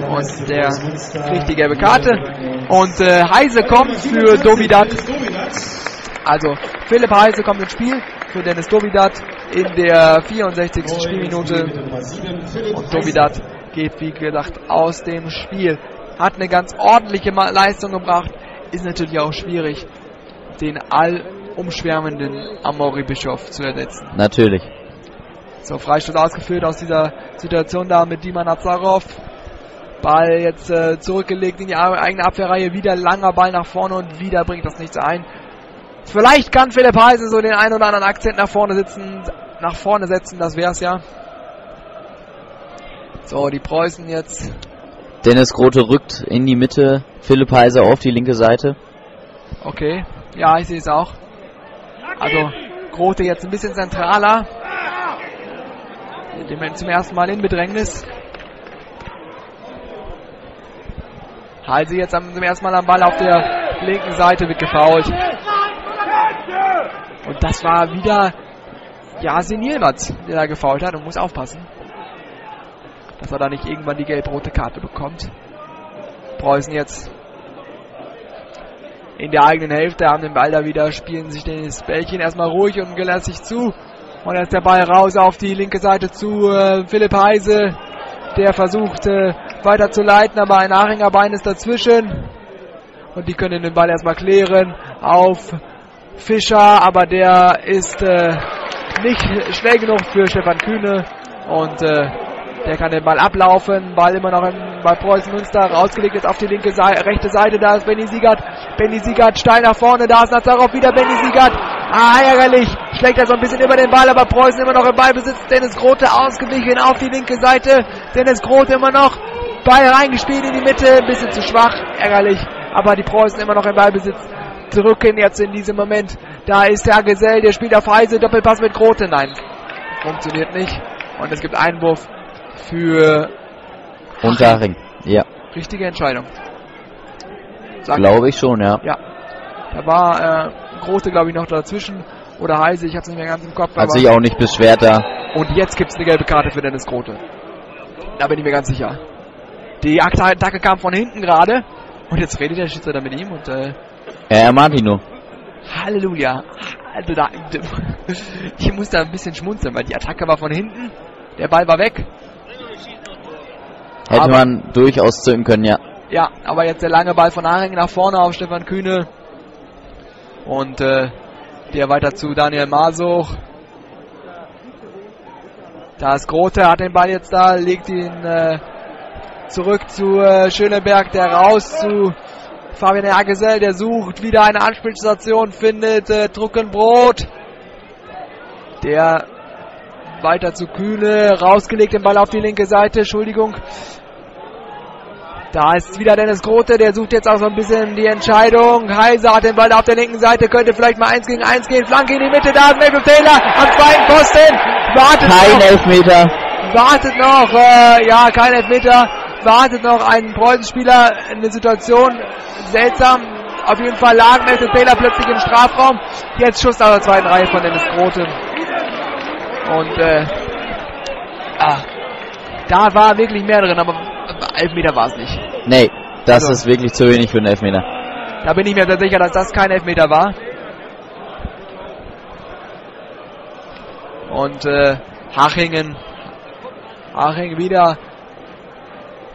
A: Und der kriegt die gelbe Karte. Und äh, Heise kommt für Dovidat. Also Philipp Heise kommt ins Spiel für Dennis Dovidat in der 64. Spielminute. Und Dovidat geht wie gesagt aus dem Spiel. Hat eine ganz ordentliche Leistung gebracht. Ist natürlich auch schwierig, den allumschwärmenden Amori Bischof zu ersetzen.
B: Natürlich.
A: So, Freistoß ausgeführt aus dieser Situation da mit Dima Nazarov. Ball jetzt äh, zurückgelegt in die eigene Abwehrreihe. Wieder langer Ball nach vorne und wieder bringt das nichts ein. Vielleicht kann Philipp Heise so den einen oder anderen Akzent nach vorne sitzen, nach vorne setzen, das wär's ja. So, die Preußen jetzt.
B: Dennis Grote rückt in die Mitte, Philipp Heise auf die linke Seite.
A: Okay, ja, ich sehe es auch. Also Grote jetzt ein bisschen zentraler zum ersten Mal in Bedrängnis. Halse jetzt zum ersten Mal am Ball auf der linken Seite, wird gefault. Und das war wieder Jasin Yilmaz, der da gefault hat und muss aufpassen, dass er da nicht irgendwann die gelb-rote Karte bekommt. Preußen jetzt in der eigenen Hälfte, haben den Ball da wieder, spielen sich das Bällchen erstmal ruhig und gelässig zu. Und jetzt der Ball raus auf die linke Seite zu äh, Philipp Heise. Der versucht äh, weiter zu leiten, aber ein Achinger Bein ist dazwischen. Und die können den Ball erstmal klären auf Fischer, aber der ist äh, nicht schnell genug für Stefan Kühne. Und äh, der kann den Ball ablaufen. Ball immer noch in, bei Preußen Münster. Rausgelegt jetzt auf die linke Seite, rechte Seite. Da ist Benny Siegert. Benny Siegert steil nach vorne. Da ist Nazarov wieder Benny Siegert. Ah, ärgerlich. Schlägt er so ein bisschen über den Ball, aber Preußen immer noch im Ballbesitz. Dennis Grote ausgewichen auf die linke Seite. Dennis Grote immer noch. Ball reingespielt in die Mitte. Ein bisschen zu schwach. Ärgerlich. Aber die Preußen immer noch im Ballbesitz. Drücken jetzt in diesem Moment. Da ist der Gesell, der spielt auf Heise. Doppelpass mit Grote. Nein. Funktioniert nicht. Und es gibt Einwurf für
B: Unterhaching. Ja.
A: Richtige Entscheidung.
B: Glaube ich schon, ja.
A: Ja. Da war äh, Grote, glaube ich, noch dazwischen. Oder Heise, ich habe es nicht mehr ganz im Kopf.
B: Hat sich auch nicht beschwert da.
A: Und jetzt gibt es eine gelbe Karte für Dennis Grote. Da bin ich mir ganz sicher. Die Attacke kam von hinten gerade. Und jetzt redet der Schütze da mit ihm und äh,
B: er ihn nur.
A: Halleluja. Also da, ich muss da ein bisschen schmunzeln, weil die Attacke war von hinten. Der Ball war weg.
B: Hätte aber, man durchaus zünden können, ja.
A: Ja, aber jetzt der lange Ball von Haring nach vorne auf Stefan Kühne. Und äh, der weiter zu Daniel Masuch. Da ist Grote, hat den Ball jetzt da, legt ihn äh, zurück zu äh, Schöneberg, der raus zu Fabian Jagesell, der sucht wieder eine Anspielstation, findet äh, Druckenbrot. Der weiter zu Kühne, rausgelegt den Ball auf die linke Seite, Entschuldigung. Da ist wieder Dennis Grote, der sucht jetzt auch so ein bisschen die Entscheidung. Heiser hat den Ball auf der linken Seite, könnte vielleicht mal eins gegen eins gehen. Flanke in die Mitte, da ist Maple Taylor am zweiten Posten. Wartet
B: Kein
A: noch,
B: Elfmeter.
A: wartet noch, äh, ja, kein Elfmeter. Wartet noch ein Preußenspieler in der Situation. Seltsam. Auf jeden Fall lag Maple Taylor plötzlich im Strafraum. Jetzt Schuss aus der zweiten Reihe von Dennis Grote. Und, äh, ah, da war wirklich mehr drin, aber Elfmeter war es nicht.
B: Nee, das
A: Also.
B: ist wirklich zu wenig für einen Elfmeter.
A: Da bin ich mir sehr sicher, dass das kein Elfmeter war. Und äh, Hachingen. Haching wieder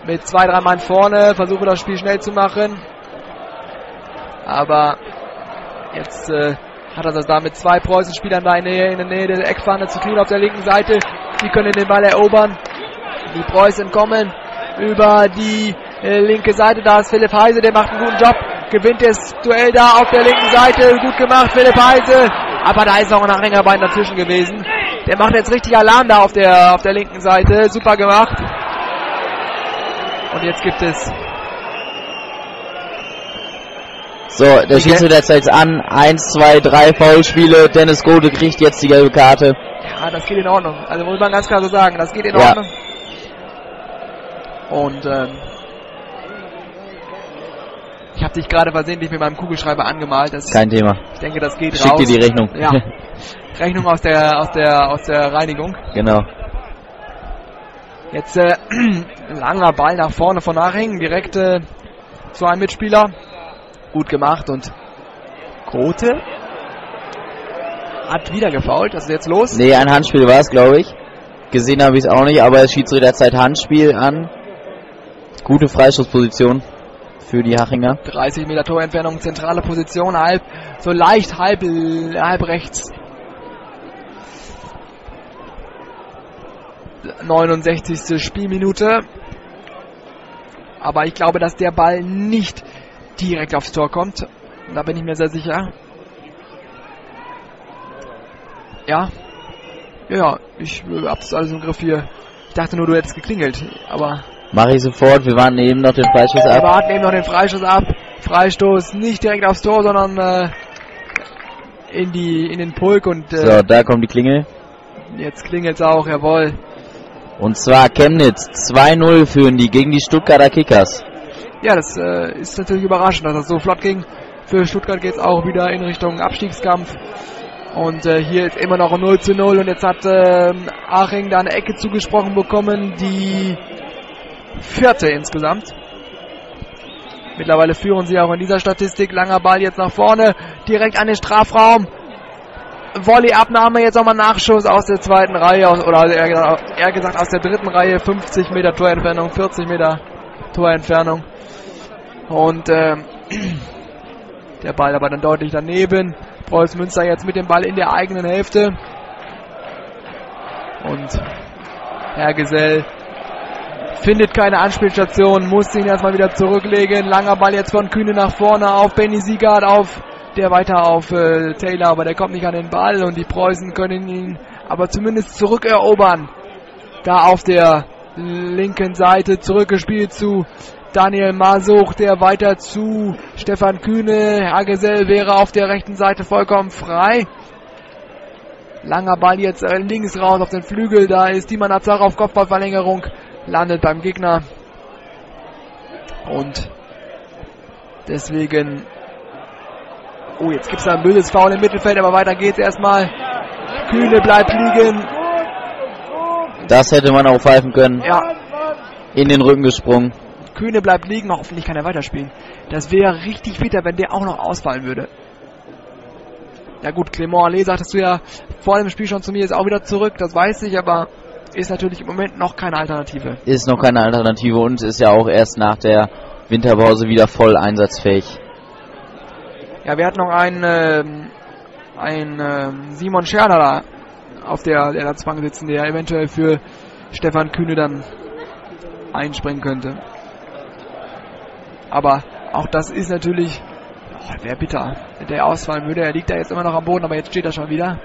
A: mit zwei, drei Mann vorne, versuche das Spiel schnell zu machen. Aber jetzt äh, hat er das da mit zwei Preußenspielern da in der, Nähe, in der Nähe der Eckfahne zu tun auf der linken Seite. Die können den Ball erobern. Die Preußen kommen über die äh, linke Seite. Da ist Philipp Heise, der macht einen guten Job. Gewinnt das Duell da auf der linken Seite. Gut gemacht, Philipp Heise. Aber da ist noch ein Anhängerbein dazwischen gewesen. Der macht jetzt richtig Alarm da auf der, auf der linken Seite. Super gemacht. Und jetzt gibt es
B: So, der Schiedsrichter zeigt an. Eins, zwei, drei Foulspiele. Dennis Gode kriegt jetzt die gelbe Karte.
A: Ja, das geht in Ordnung. Also muss man ganz klar so sagen, das geht in
B: Ja.
A: Ordnung. Und ähm, ich habe dich gerade versehentlich mit meinem Kugelschreiber angemalt. Das,
B: Kein Thema.
A: ich denke, das geht
B: Schick
A: raus.
B: dir die Rechnung.
A: Ja. Rechnung aus der aus der aus der Reinigung.
B: genau.
A: Jetzt äh, langer Ball nach vorne von Nachhängen, direkt äh, zu einem Mitspieler. Gut gemacht und Grote hat wieder gefault. Was ist jetzt los?
B: Nee, ein Handspiel war es, glaube ich. Gesehen habe ich es auch nicht, aber der Schiedsrichter zeigt Handspiel an. Gute Freischussposition für die Hachinger.
A: 30 Meter Torentfernung, zentrale Position, halb, so leicht halb, halb rechts. 69. Spielminute. Aber ich glaube, dass der Ball nicht direkt aufs Tor kommt. Da bin ich mir sehr sicher. Ja. Ja, ich hab das alles im Griff hier. Ich dachte nur, du hättest geklingelt. Aber
B: Mache ich sofort. Wir warten eben noch den
A: wir
B: ab.
A: warten eben noch den Freistoß ab. Freistoß nicht direkt aufs Tor, sondern äh, in die in den Pulk und äh,
B: So, da kommt die Klingel.
A: jetzt klingelt's auch, jawohl.
B: Und zwar Chemnitz 2-0 führen die gegen die Stuttgarter Kickers.
A: Ja, das äh, ist natürlich überraschend, dass das so flott ging. Für Stuttgart geht's auch wieder in Richtung Abstiegskampf. Und äh, hier ist immer noch ein 0 zu 0 und jetzt hat ähm, Aching da eine Ecke zugesprochen bekommen, die vierte insgesamt. Mittlerweile führen sie auch in dieser Statistik. Langer Ball jetzt nach vorne, direkt an den Strafraum. Volley-Abnahme, jetzt nochmal Nachschuss aus der zweiten Reihe, oder eher gesagt, aus der dritten Reihe, 50 Meter Torentfernung, 40 Meter Torentfernung. Und ähm, der Ball aber dann deutlich daneben. Preußen Münster jetzt mit dem Ball in der eigenen Hälfte. Und Herr Gesell findet keine Anspielstation, muss ihn erstmal wieder zurücklegen. Langer Ball jetzt von Kühne nach vorne auf Benny Siegert, auf der weiter auf äh, Taylor, aber der kommt nicht an den Ball und die Preußen können ihn aber zumindest zurückerobern. Da auf der linken Seite zurückgespielt zu Daniel Masuch, der weiter zu Stefan Kühne. Hagesell wäre auf der rechten Seite vollkommen frei. Langer Ball jetzt äh, links raus auf den Flügel. Da ist Diemann Azar auf Kopfballverlängerung. Landet beim Gegner. Und deswegen. Oh, jetzt gibt es da ein böses Foul im Mittelfeld, aber weiter geht's erstmal. Kühne bleibt liegen.
B: Das hätte man auch pfeifen können.
A: Ja,
B: In den Rücken gesprungen.
A: Kühne bleibt liegen, hoffentlich kann er weiterspielen. Das wäre richtig bitter, wenn der auch noch ausfallen würde. Ja gut, Clement Allee, sagtest du ja vor dem Spiel schon zu mir, ist auch wieder zurück, das weiß ich, aber ist natürlich im Moment noch keine Alternative.
B: Ist noch keine Alternative und ist ja auch erst nach der Winterpause wieder voll einsatzfähig.
A: Ja, wir hatten noch einen, ähm, einen ähm, Simon Scherner da auf der Ersatzbank sitzen, der eventuell für Stefan Kühne dann einspringen könnte. Aber auch das ist natürlich, oh, wäre bitter, der ausfallen würde. Er liegt da jetzt immer noch am Boden, aber jetzt steht er schon wieder.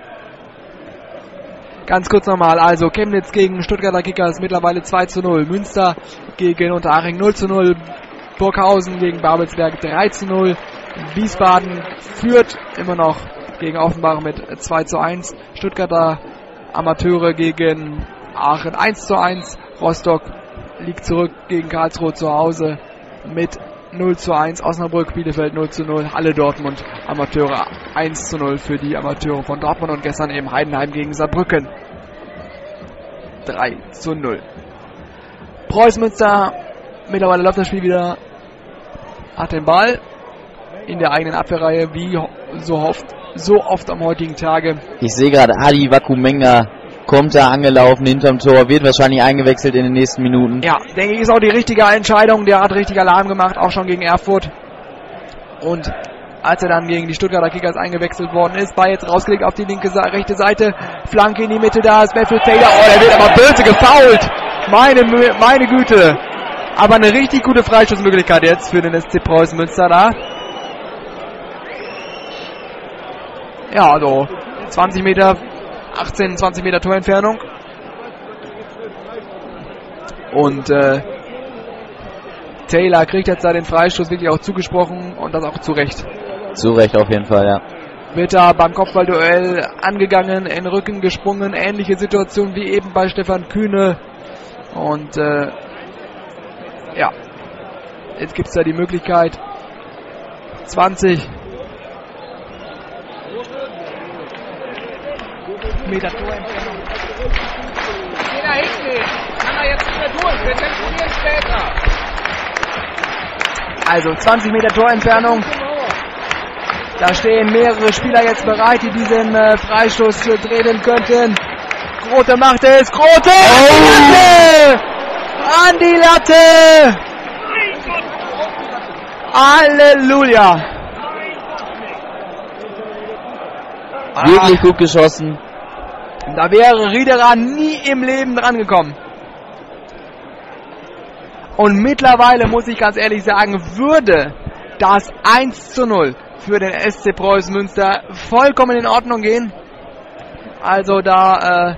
A: Ganz kurz nochmal, also Chemnitz gegen Stuttgarter Kickers mittlerweile 2 zu 0. Münster gegen Unterhaching 0 zu 0. Burghausen gegen Babelsberg 3 zu 0. Wiesbaden führt immer noch gegen Offenbach mit 2 zu 1. Stuttgarter Amateure gegen Aachen 1 zu 1. Rostock liegt zurück gegen Karlsruhe zu Hause mit 0 zu 1. Osnabrück, Bielefeld 0 zu 0. Halle Dortmund Amateure 1 zu 0 für die Amateure von Dortmund und gestern eben Heidenheim gegen Saarbrücken 3 zu 0. Preuß Münster, mittlerweile läuft das Spiel wieder, hat den Ball in der eigenen Abwehrreihe, wie so oft, so oft am heutigen Tage.
B: Ich sehe gerade Adi Wakumenga kommt da angelaufen hinterm Tor, wird wahrscheinlich eingewechselt in den nächsten Minuten.
A: Ja, denke ich, ist auch die richtige Entscheidung. Der hat richtig Alarm gemacht, auch schon gegen Erfurt. Und als er dann gegen die Stuttgarter Kickers eingewechselt worden ist, war jetzt rausgelegt auf die linke, rechte Seite, Flanke in die Mitte, da ist Matthew Taylor. Oh, der wird aber böse gefault. Meine, meine Güte. Aber eine richtig gute Freischussmöglichkeit jetzt für den SC Preußen Münster da. Ja, also 20 Meter 18, 20 Meter Torentfernung. Und äh, Taylor kriegt jetzt da den Freistoß wirklich auch zugesprochen und das auch zu Recht.
B: Zu Recht auf jeden Fall, ja.
A: Wird da beim Kopfballduell angegangen, in den Rücken gesprungen, ähnliche Situation wie eben bei Stefan Kühne. Und äh, ja, jetzt gibt es da die Möglichkeit, 20 Meter Torentfernung.
C: Geh da hinten. Kann er jetzt nicht mehr durch. Wir telefonieren später.
A: Also 20 Meter Torentfernung. Da stehen mehrere Spieler jetzt bereit, die diesen äh, Freistoß drehen könnten. Grote macht es. Grote! Oh. An die Latte! Halleluja!
B: Wirklich gut geschossen.
A: Da wäre Riederer nie im Leben dran gekommen. Und mittlerweile muss ich ganz ehrlich sagen, würde das 1 zu 0 für den SC Preußen Münster vollkommen in Ordnung gehen. Also da äh,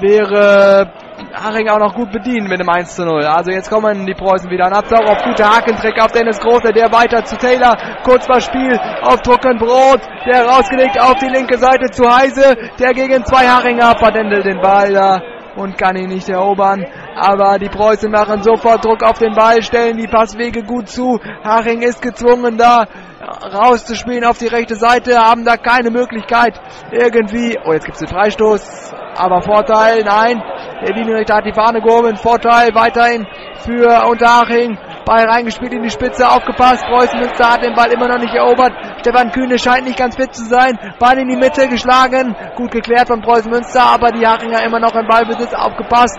A: wäre Haring auch noch gut bedient mit dem 1 zu 0. Also jetzt kommen die Preußen wieder. Napsau auf gute Hakentreck auf Dennis Große, der weiter zu Taylor. Kurz vor Spiel auf Druckenbrot, der rausgelegt auf die linke Seite zu Heise, der gegen zwei Haringer vertändelt den Ball da und kann ihn nicht erobern. Aber die Preußen machen sofort Druck auf den Ball, stellen die Passwege gut zu. Haring ist gezwungen da rauszuspielen auf die rechte Seite, haben da keine Möglichkeit irgendwie. Oh, jetzt gibt es den Freistoß. Aber Vorteil, nein. Der Linienrichter hat die Fahne gehoben. Vorteil weiterhin für Unterhaching. Ball reingespielt in die Spitze, aufgepasst. Preußen Münster hat den Ball immer noch nicht erobert. Stefan Kühne scheint nicht ganz fit zu sein. Ball in die Mitte geschlagen. Gut geklärt von Preußen Münster, aber die Hachinger immer noch im Ballbesitz. Aufgepasst.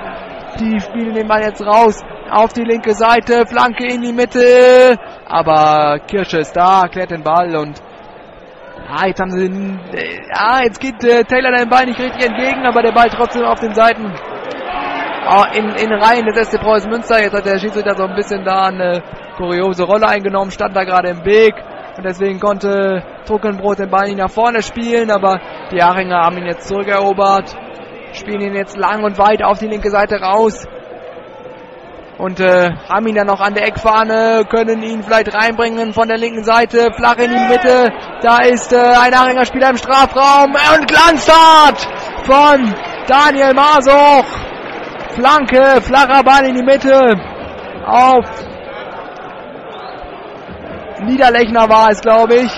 A: Die spielen den Ball jetzt raus. Auf die linke Seite. Flanke in die Mitte. Aber Kirsche ist da, klärt den Ball und Ah, jetzt haben sie ja, jetzt geht äh, Taylor den Ball nicht richtig entgegen, aber der Ball trotzdem auf den Seiten oh, in, in Reihen des SC Preußen Münster. Jetzt hat der Schiedsrichter so ein bisschen da eine kuriose Rolle eingenommen, stand da gerade im Weg und deswegen konnte Druckenbrot den Ball nicht nach vorne spielen, aber die Haringer haben ihn jetzt zurückerobert, spielen ihn jetzt lang und weit auf die linke Seite raus und äh, haben ihn dann noch an der Eckfahne, können ihn vielleicht reinbringen von der linken Seite, flach in die Mitte. Da ist äh, ein Aringer Spieler im Strafraum und Glanzart von Daniel Masoch. Flanke, flacher Ball in die Mitte auf Niederlechner war es, glaube ich.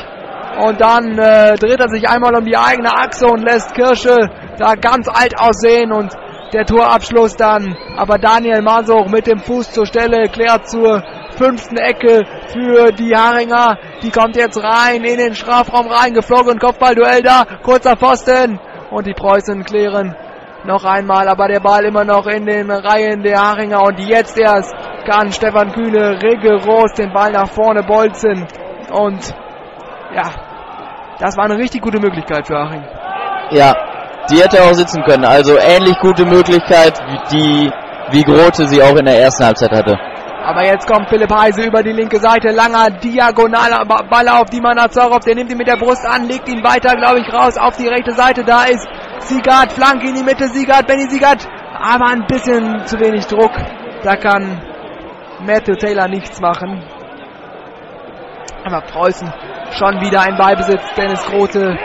A: Und dann äh, dreht er sich einmal um die eigene Achse und lässt Kirsche da ganz alt aussehen und der Torabschluss dann. Aber Daniel Masoch mit dem Fuß zur Stelle klärt zur fünften Ecke für die Haringer. Die kommt jetzt rein in den Strafraum rein, geflogen, Kopfballduell da, kurzer Pfosten und die Preußen klären noch einmal, aber der Ball immer noch in den Reihen der Haringer und jetzt erst kann Stefan Kühne rigoros den Ball nach vorne bolzen und ja, das war eine richtig gute Möglichkeit für Haring.
B: Ja, die hätte auch sitzen können. Also ähnlich gute Möglichkeit, die wie Grote sie auch in der ersten Halbzeit hatte.
A: Aber jetzt kommt Philipp Heise über die linke Seite. Langer diagonaler Ball auf die Manazarov. Der nimmt ihn mit der Brust an, legt ihn weiter, glaube ich, raus auf die rechte Seite. Da ist Siegert, Flanke in die Mitte, Siegert, Benny Siegert. Aber ein bisschen zu wenig Druck. Da kann Matthew Taylor nichts machen. Aber Preußen schon wieder ein Ballbesitz. Dennis Grote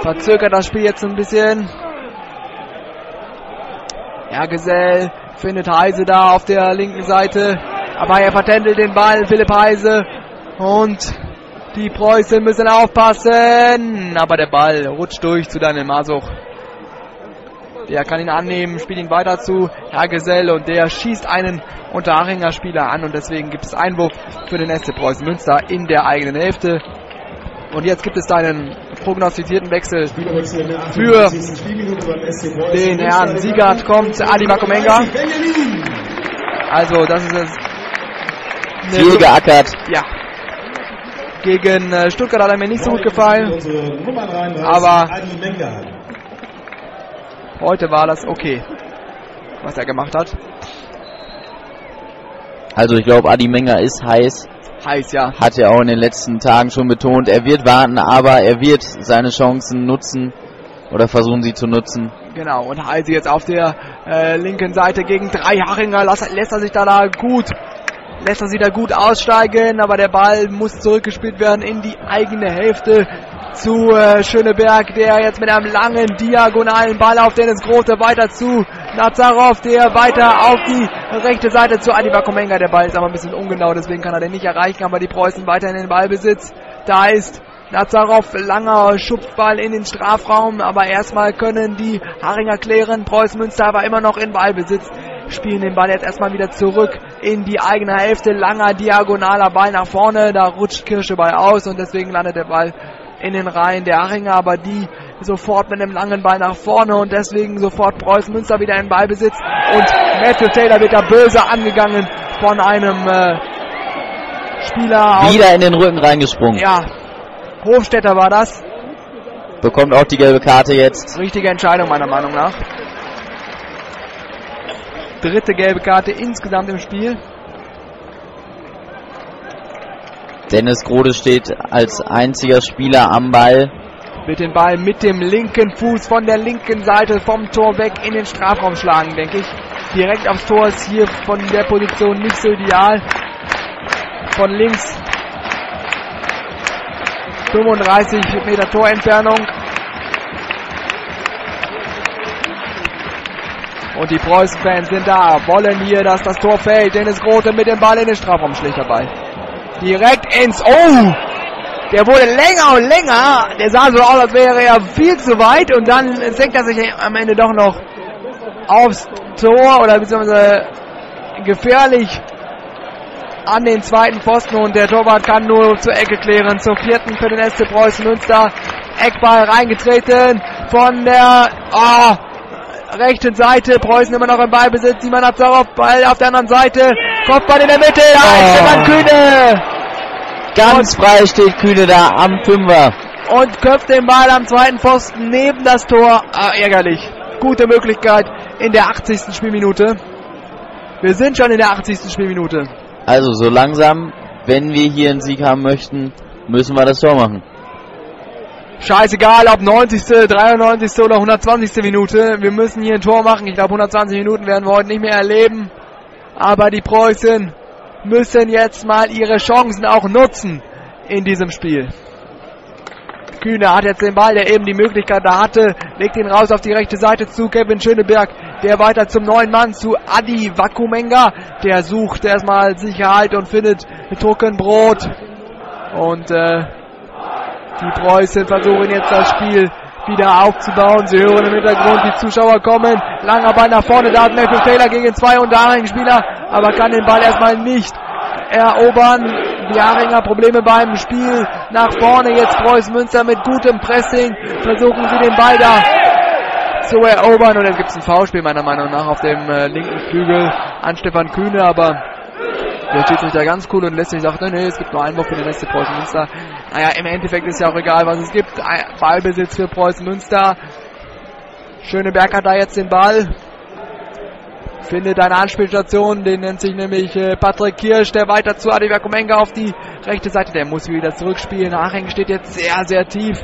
A: verzögert das Spiel jetzt ein bisschen. Ergesell findet Heise da auf der linken Seite. Aber er vertändelt den Ball. Philipp Heise. Und die Preußen müssen aufpassen. Aber der Ball rutscht durch zu Daniel Masuch. Der kann ihn annehmen, spielt ihn weiter zu Herr Gesell und der schießt einen Unterhachinger Spieler an und deswegen gibt es Einwurf für den SC Preußen Münster in der eigenen Hälfte. Und jetzt gibt es einen prognostizierten Wechsel für den Herrn Siegert kommt Adi Makomenga. Also das ist es.
B: Viel geackert.
A: Ja. Gegen äh, Stuttgart hat er mir nicht so gut gefallen. Aber heute war das okay, was er gemacht hat.
B: Also ich glaube, Adi Menger ist heiß.
A: Heiß, ja.
B: Hat er auch in den letzten Tagen schon betont. Er wird warten, aber er wird seine Chancen nutzen oder versuchen sie zu nutzen.
A: Genau, und Heise jetzt auf der äh, linken Seite gegen drei Haringer. Lässt, lässt er sich da, da gut lässt er sich da gut aussteigen, aber der Ball muss zurückgespielt werden in die eigene Hälfte zu äh, Schöneberg, der jetzt mit einem langen diagonalen Ball auf Dennis Grote weiter zu Nazarov, der weiter auf die rechte Seite zu Adi Komenga. Der Ball ist aber ein bisschen ungenau, deswegen kann er den nicht erreichen, aber die Preußen weiter in den Ballbesitz. Da ist Nazarov, langer Schubsball in den Strafraum, aber erstmal können die Haringer klären. Preußen Münster aber immer noch in Ballbesitz spielen den Ball jetzt erstmal wieder zurück in die eigene Hälfte. Langer diagonaler Ball nach vorne, da rutscht Kirsche bei aus und deswegen landet der Ball in den Reihen der Haringer, aber die sofort mit einem langen Ball nach vorne und deswegen sofort Preußen Münster wieder in Ballbesitz und Matthew Taylor wird da böse angegangen von einem äh, Spieler.
B: Wieder in den Rücken reingesprungen.
A: Ja, Hofstetter war das.
B: Bekommt auch die gelbe Karte jetzt.
A: Richtige Entscheidung meiner Meinung nach dritte gelbe Karte insgesamt im Spiel.
B: Dennis Grode steht als einziger Spieler am Ball.
A: Wird den Ball mit dem linken Fuß von der linken Seite vom Tor weg in den Strafraum schlagen, denke ich. Direkt aufs Tor ist hier von der Position nicht so ideal. Von links 35 Meter Torentfernung. Und die Preußen-Fans sind da, wollen hier, dass das Tor fällt. Dennis Grote mit dem Ball in den Strafraum schlägt dabei. Direkt ins... Oh! Der wurde länger und länger. Der sah so aus, als wäre er viel zu weit. Und dann senkt er sich am Ende doch noch aufs Tor oder beziehungsweise gefährlich an den zweiten Pfosten. Und der Torwart kann nur zur Ecke klären. Zur vierten für den SC Preußen Münster. Eckball reingetreten von der... Oh, rechten Seite. Preußen immer noch im Ballbesitz. Simon Abzarov, Ball auf der anderen Seite. Kopfball in der Mitte. Da
B: oh.
A: ist Kühne.
B: Ganz frei steht Kühne da am Fünfer.
A: Und köpft den Ball am zweiten Pfosten neben das Tor. Ah, ärgerlich. Gute Möglichkeit in der 80. Spielminute. Wir sind schon in der 80. Spielminute.
B: Also so langsam, wenn wir hier einen Sieg haben möchten, müssen wir das Tor machen.
A: Scheißegal, ob 90., 93. oder 120. Minute. Wir müssen hier ein Tor machen. Ich glaube, 120 Minuten werden wir heute nicht mehr erleben. Aber die Preußen müssen jetzt mal ihre Chancen auch nutzen in diesem Spiel. Kühne hat jetzt den Ball, der eben die Möglichkeit da hatte, legt ihn raus auf die rechte Seite zu Kevin Schöneberg, der weiter zum neuen Mann zu Adi Wakumenga, der sucht erstmal Sicherheit und findet Tuckenbrot und äh, die Preußen versuchen jetzt das Spiel wieder aufzubauen. Sie hören im Hintergrund, die Zuschauer kommen. Langer Ball nach vorne, da hat Matthew Taylor gegen zwei unterharigen Spieler, aber kann den Ball erstmal nicht erobern. Die Haringer Probleme beim Spiel nach vorne. Jetzt Preußen Münster mit gutem Pressing. Versuchen sie den Ball da zu erobern. Und jetzt gibt es ein Foulspiel meiner Meinung nach auf dem äh, linken Flügel an Stefan Kühne, aber der Schiedsrichter ganz cool und lässt sich sagen, nee, es gibt nur Einwurf für den SC Preußen Münster. Naja, im Endeffekt ist ja auch egal, was es gibt. Ballbesitz für Preußen Münster. Schöneberg hat da jetzt den Ball. Findet eine Anspielstation, den nennt sich nämlich äh, Patrick Kirsch, der weiter zu Adiver Kumenga auf die rechte Seite. Der muss wieder zurückspielen. Aching steht jetzt sehr, sehr tief.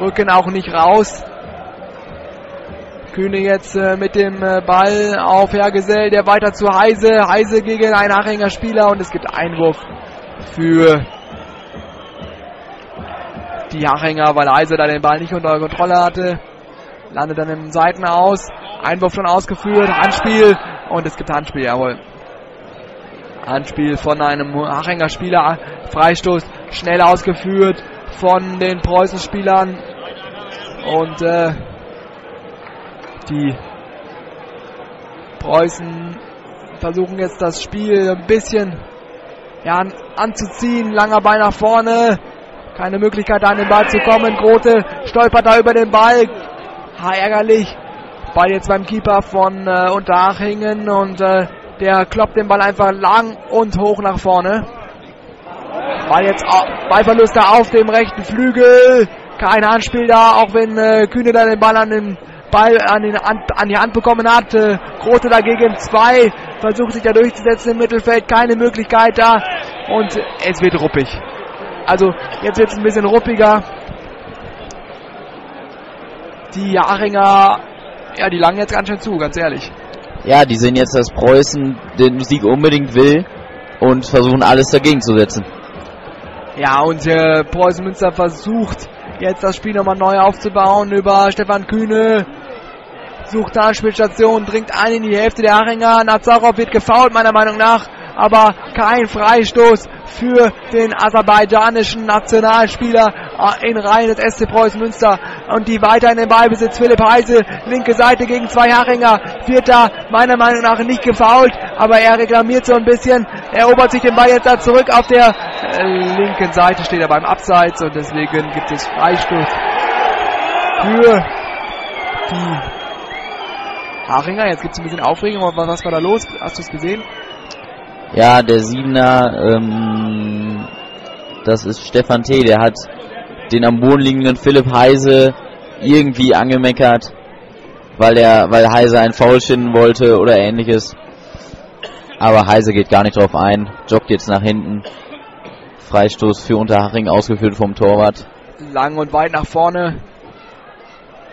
A: Rücken auch nicht raus. Kühne jetzt äh, mit dem äh, Ball auf Hergesell, der weiter zu Heise. Heise gegen einen Achinger Spieler und es gibt Einwurf für die Achinger, weil Heise da den Ball nicht unter Kontrolle hatte. Landet dann im Seiten aus. Einwurf schon ausgeführt. Handspiel. Und es gibt Handspiel, jawohl. Handspiel von einem Achinger Spieler. Freistoß schnell ausgeführt von den Preußen-Spielern. Und äh, die Preußen versuchen jetzt das Spiel ein bisschen ja, anzuziehen. Langer Ball nach vorne. Keine Möglichkeit, an den Ball zu kommen. Grote stolpert da über den Ball. Ha, ärgerlich. Ball jetzt beim Keeper von äh, Unterhachingen und äh, der kloppt den Ball einfach lang und hoch nach vorne. Ball jetzt Ballverluste auf dem rechten Flügel. Kein Handspiel da, auch wenn äh, Kühne da den Ball an den Ball an, den, an, an die Hand bekommen hat. Äh, Grote dagegen zwei. Versucht sich da durchzusetzen im Mittelfeld. Keine Möglichkeit da. Und es wird ruppig. Also jetzt wird es ein bisschen ruppiger. Die Jaringer, ja, die langen jetzt ganz schön zu, ganz ehrlich.
B: Ja, die sehen jetzt, dass Preußen den Sieg unbedingt will und versuchen alles dagegen zu setzen.
A: Ja, und äh, Preußen Münster versucht jetzt das Spiel nochmal neu aufzubauen über Stefan Kühne. Sucht da Spielstation, dringt ein in die Hälfte der Haringer. Nazarov wird gefault, meiner Meinung nach aber kein Freistoß für den aserbaidschanischen Nationalspieler in Reihen des SC Preußen Münster und die weiter in den Ballbesitz Philipp Heise, linke Seite gegen zwei Haringer, wird da meiner Meinung nach nicht gefault, aber er reklamiert so ein bisschen, erobert sich den Ball jetzt da zurück auf der äh, linken Seite, steht er beim Abseits und deswegen gibt es Freistoß für die Haringer. Jetzt gibt es ein bisschen Aufregung, aber was war da los? Hast du es gesehen?
B: Ja, der Siebener, ähm, das ist Stefan T., der hat den am Boden liegenden Philipp Heise irgendwie angemeckert, weil er, weil Heise ein Foul schinden wollte oder ähnliches. Aber Heise geht gar nicht drauf ein, joggt jetzt nach hinten. Freistoß für Unterhaching ausgeführt vom Torwart.
A: Lang und weit nach vorne.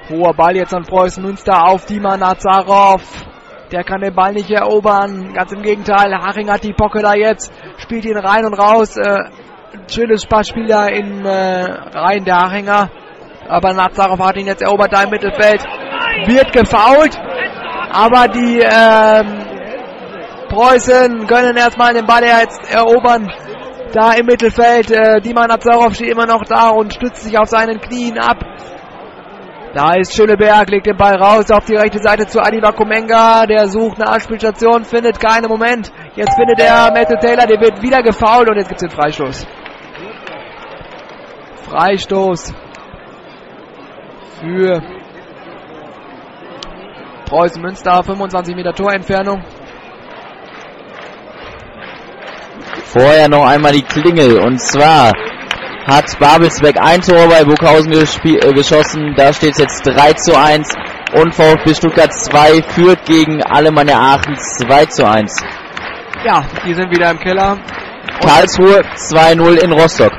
A: Hoher Ball jetzt an Preußen Münster auf Dima Nazarov. Der kann den Ball nicht erobern. Ganz im Gegenteil. Haching hat die Pocke da jetzt. Spielt ihn rein und raus. Äh, schönes Passspiel da in äh, Reihen der Hachinger. Aber Nazarov hat ihn jetzt erobert da im Mittelfeld. Wird gefault. Aber die ähm, Preußen können erstmal den Ball jetzt erobern. Da im Mittelfeld. Äh, Dima Nazarov steht immer noch da und stützt sich auf seinen Knien ab. Da ist Schöneberg, legt den Ball raus auf die rechte Seite zu Adiba Kumenga. Der sucht eine Anspielstation, findet keinen Moment. Jetzt findet er Matthew Taylor, der wird wieder gefault und jetzt gibt es den Freistoß. Freistoß für Preußen Münster, 25 Meter Torentfernung.
B: Vorher noch einmal die Klingel und zwar hat Babelsberg ein Tor bei Burghausen äh, geschossen. Da steht es jetzt 3 zu 1. Und VfB Stuttgart 2 führt gegen Alemannia Aachen 2 zu 1.
A: Ja, die sind wieder im Keller.
B: Karlsruhe 2-0 in Rostock.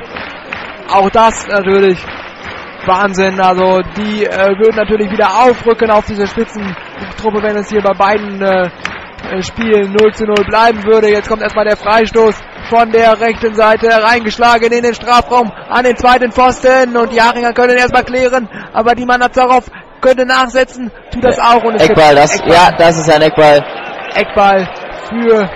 A: Auch das natürlich Wahnsinn. Also die äh, würden natürlich wieder aufrücken auf diese Spitzentruppe, wenn es hier bei beiden äh, äh Spielen 0 zu 0 bleiben würde. Jetzt kommt erstmal der Freistoß von der rechten Seite reingeschlagen in den Strafraum an den zweiten Pfosten und die Haringer können erstmal klären, aber die Manazarov könnte nachsetzen, tut das auch und
B: es Eckball, das, Eckball. ja, das ist ein Eckball.
A: Eckball für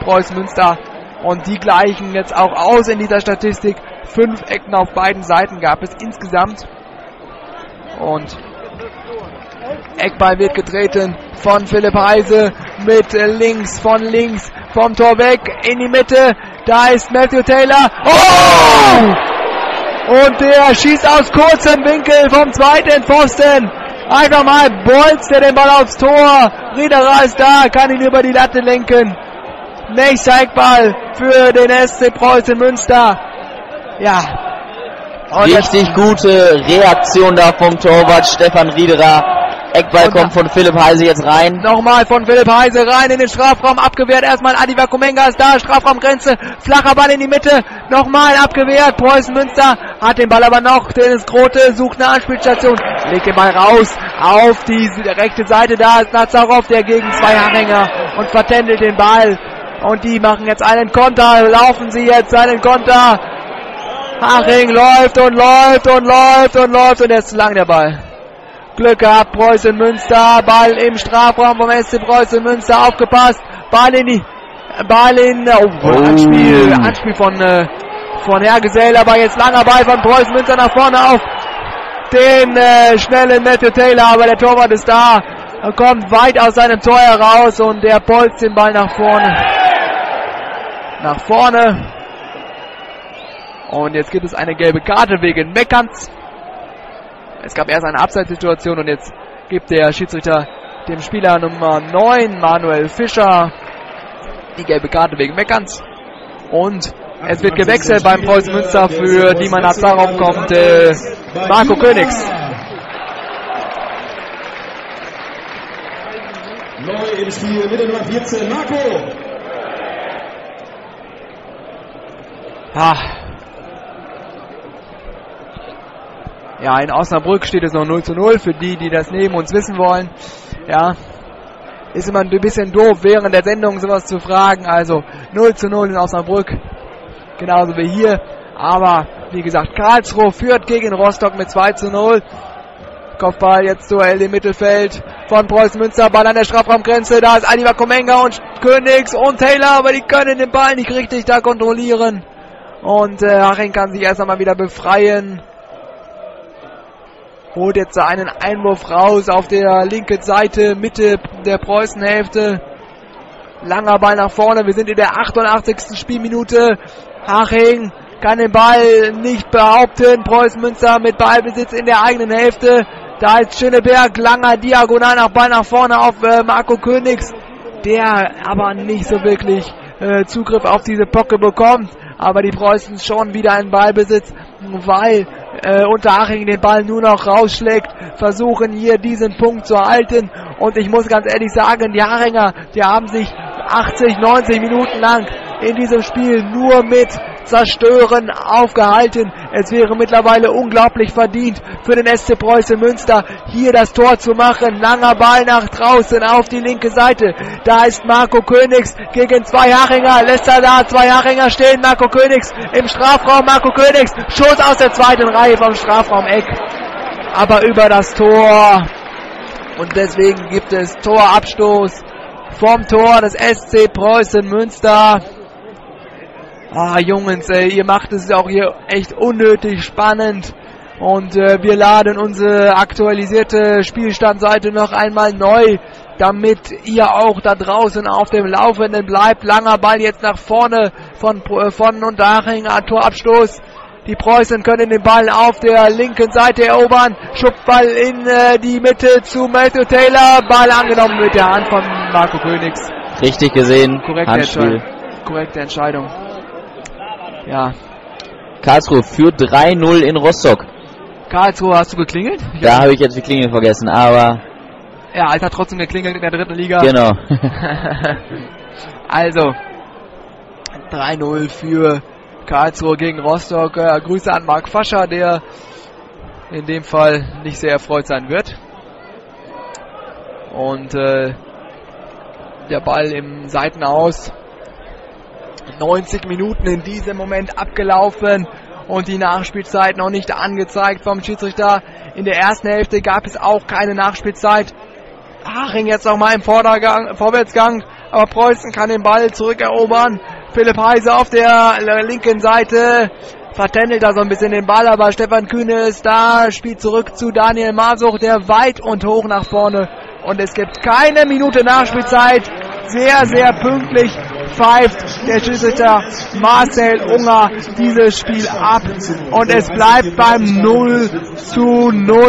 A: Preußen Münster und die gleichen jetzt auch aus in dieser Statistik. Fünf Ecken auf beiden Seiten gab es insgesamt und Eckball wird getreten von Philipp Heise mit links, von links vom Tor weg in die Mitte. Da ist Matthew Taylor. Oh! Und der schießt aus kurzem Winkel vom zweiten Pfosten. Einfach mal bolzt er den Ball aufs Tor. Riederer ist da, kann ihn über die Latte lenken. Nächster Eckball für den SC Preußen Münster. Ja.
B: Und Richtig gute Reaktion da vom Torwart Stefan Riederer Eckball und kommt von Philipp Heise jetzt rein.
A: Nochmal von Philipp Heise rein in den Strafraum, abgewehrt. Erstmal Adiva Kumenga ist da, Strafraumgrenze, flacher Ball in die Mitte. Nochmal abgewehrt. Preußen Münster hat den Ball aber noch. Dennis Grote sucht eine Anspielstation legt den Ball raus auf die rechte Seite. Da ist Nazarov, der gegen zwei Anhänger und vertändelt den Ball. Und die machen jetzt einen Konter, laufen sie jetzt einen Konter. Haching läuft und läuft und läuft und läuft und jetzt lang der Ball. Glück gehabt, Preußen Münster, Ball im Strafraum vom SC Preußen Münster, aufgepasst, Ball in die, Ball in, oh,
B: Oh.
A: Anspiel, Anspiel von, äh, von Hergesell, aber jetzt langer Ball von Preußen Münster nach vorne auf den äh, schnellen Matthew Taylor, aber der Torwart ist da, er kommt weit aus seinem Tor heraus und der bolzt den Ball nach vorne. Nach vorne. Und jetzt gibt es eine gelbe Karte wegen Meckerns. Es gab erst eine Abseitssituation und jetzt gibt der Schiedsrichter dem Spieler Nummer 9, Manuel Fischer, die gelbe Karte wegen Meckerns. Und es wird gewechselt beim Preußen Münster für Diemann Nazarov kommt äh, Marco Königs.
D: Neu im Spiel mit der Nummer 14, Marco.
A: Ah. Ja, in Osnabrück steht es noch 0 zu 0 für die, die das neben uns wissen wollen. Ja, ist immer ein bisschen doof, während der Sendung sowas zu fragen. Also 0 zu 0 in Osnabrück, genauso wie hier. Aber wie gesagt, Karlsruhe führt gegen Rostock mit 2 zu 0. Kopfball jetzt Duell im Mittelfeld von Preußen Münster, Ball an der Strafraumgrenze, da ist Aliva Komenga und Königs und Taylor, aber die können den Ball nicht richtig da kontrollieren. Und äh, Haching kann sich erst einmal wieder befreien. Holt jetzt einen Einwurf raus auf der linken Seite, Mitte der Preußenhälfte. Langer Ball nach vorne. Wir sind in der 88. Spielminute. Haching kann den Ball nicht behaupten. Preußen Münster mit Ballbesitz in der eigenen Hälfte. Da ist Schöneberg, langer Diagonal nach Ball nach vorne auf äh, Marco Königs, der aber nicht so wirklich äh, Zugriff auf diese Pocke bekommt. Aber die Preußen schon wieder in Ballbesitz, weil äh, Unterhaching den Ball nur noch rausschlägt, versuchen hier diesen Punkt zu halten. Und ich muss ganz ehrlich sagen, die Haringer, die haben sich 80, 90 Minuten lang in diesem Spiel nur mit Zerstören aufgehalten. Es wäre mittlerweile unglaublich verdient für den SC Preußen Münster, hier das Tor zu machen. Langer Ball nach draußen auf die linke Seite. Da ist Marco Königs gegen zwei Haringer. Lässt er da zwei Haringer stehen. Marco Königs im Strafraum. Marco Königs. Schuss aus der zweiten Reihe vom Strafraum-Eck. Aber über das Tor. Und deswegen gibt es Torabstoß vom Tor des SC Preußen Münster. Ah, Jungs, ey, ihr macht es auch hier echt unnötig spannend. Und äh, wir laden unsere aktualisierte Spielstandseite noch einmal neu, damit ihr auch da draußen auf dem Laufenden bleibt. Langer Ball jetzt nach vorne von, äh, von Unterhaching, Torabstoß. Die Preußen können den Ball auf der linken Seite erobern. Schubball in äh, die Mitte zu Matthew Taylor. Ball angenommen mit der Hand von Marco Königs.
B: Richtig gesehen.
A: Korrekte
B: Handspiel.
A: Entscheidung. Korrekte Entscheidung. Ja.
B: Karlsruhe führt 3-0 in Rostock.
A: Karlsruhe, hast du geklingelt?
B: Da habe ich jetzt die Klingel vergessen, aber
A: Ja, hat trotzdem geklingelt in der dritten Liga.
B: genau.
A: also, 3-0 für Karlsruhe gegen Rostock. Äh, Grüße an Marc Fascher, der in dem Fall nicht sehr erfreut sein wird. Und äh, der Ball im Seitenaus. 90 Minuten in diesem Moment abgelaufen und die Nachspielzeit noch nicht angezeigt vom Schiedsrichter. In der ersten Hälfte gab es auch keine Nachspielzeit. Haching jetzt nochmal im Vordergang, Vorwärtsgang, aber Preußen kann den Ball zurückerobern. Philipp Heise auf der linken Seite vertändelt da so ein bisschen den Ball, aber Stefan Kühne ist da, spielt zurück zu Daniel Masuch, der weit und hoch nach vorne und es gibt keine Minute Nachspielzeit. Sehr, sehr pünktlich pfeift der Schiedsrichter Marcel Unger dieses Spiel ab und es bleibt beim 0 zu 0.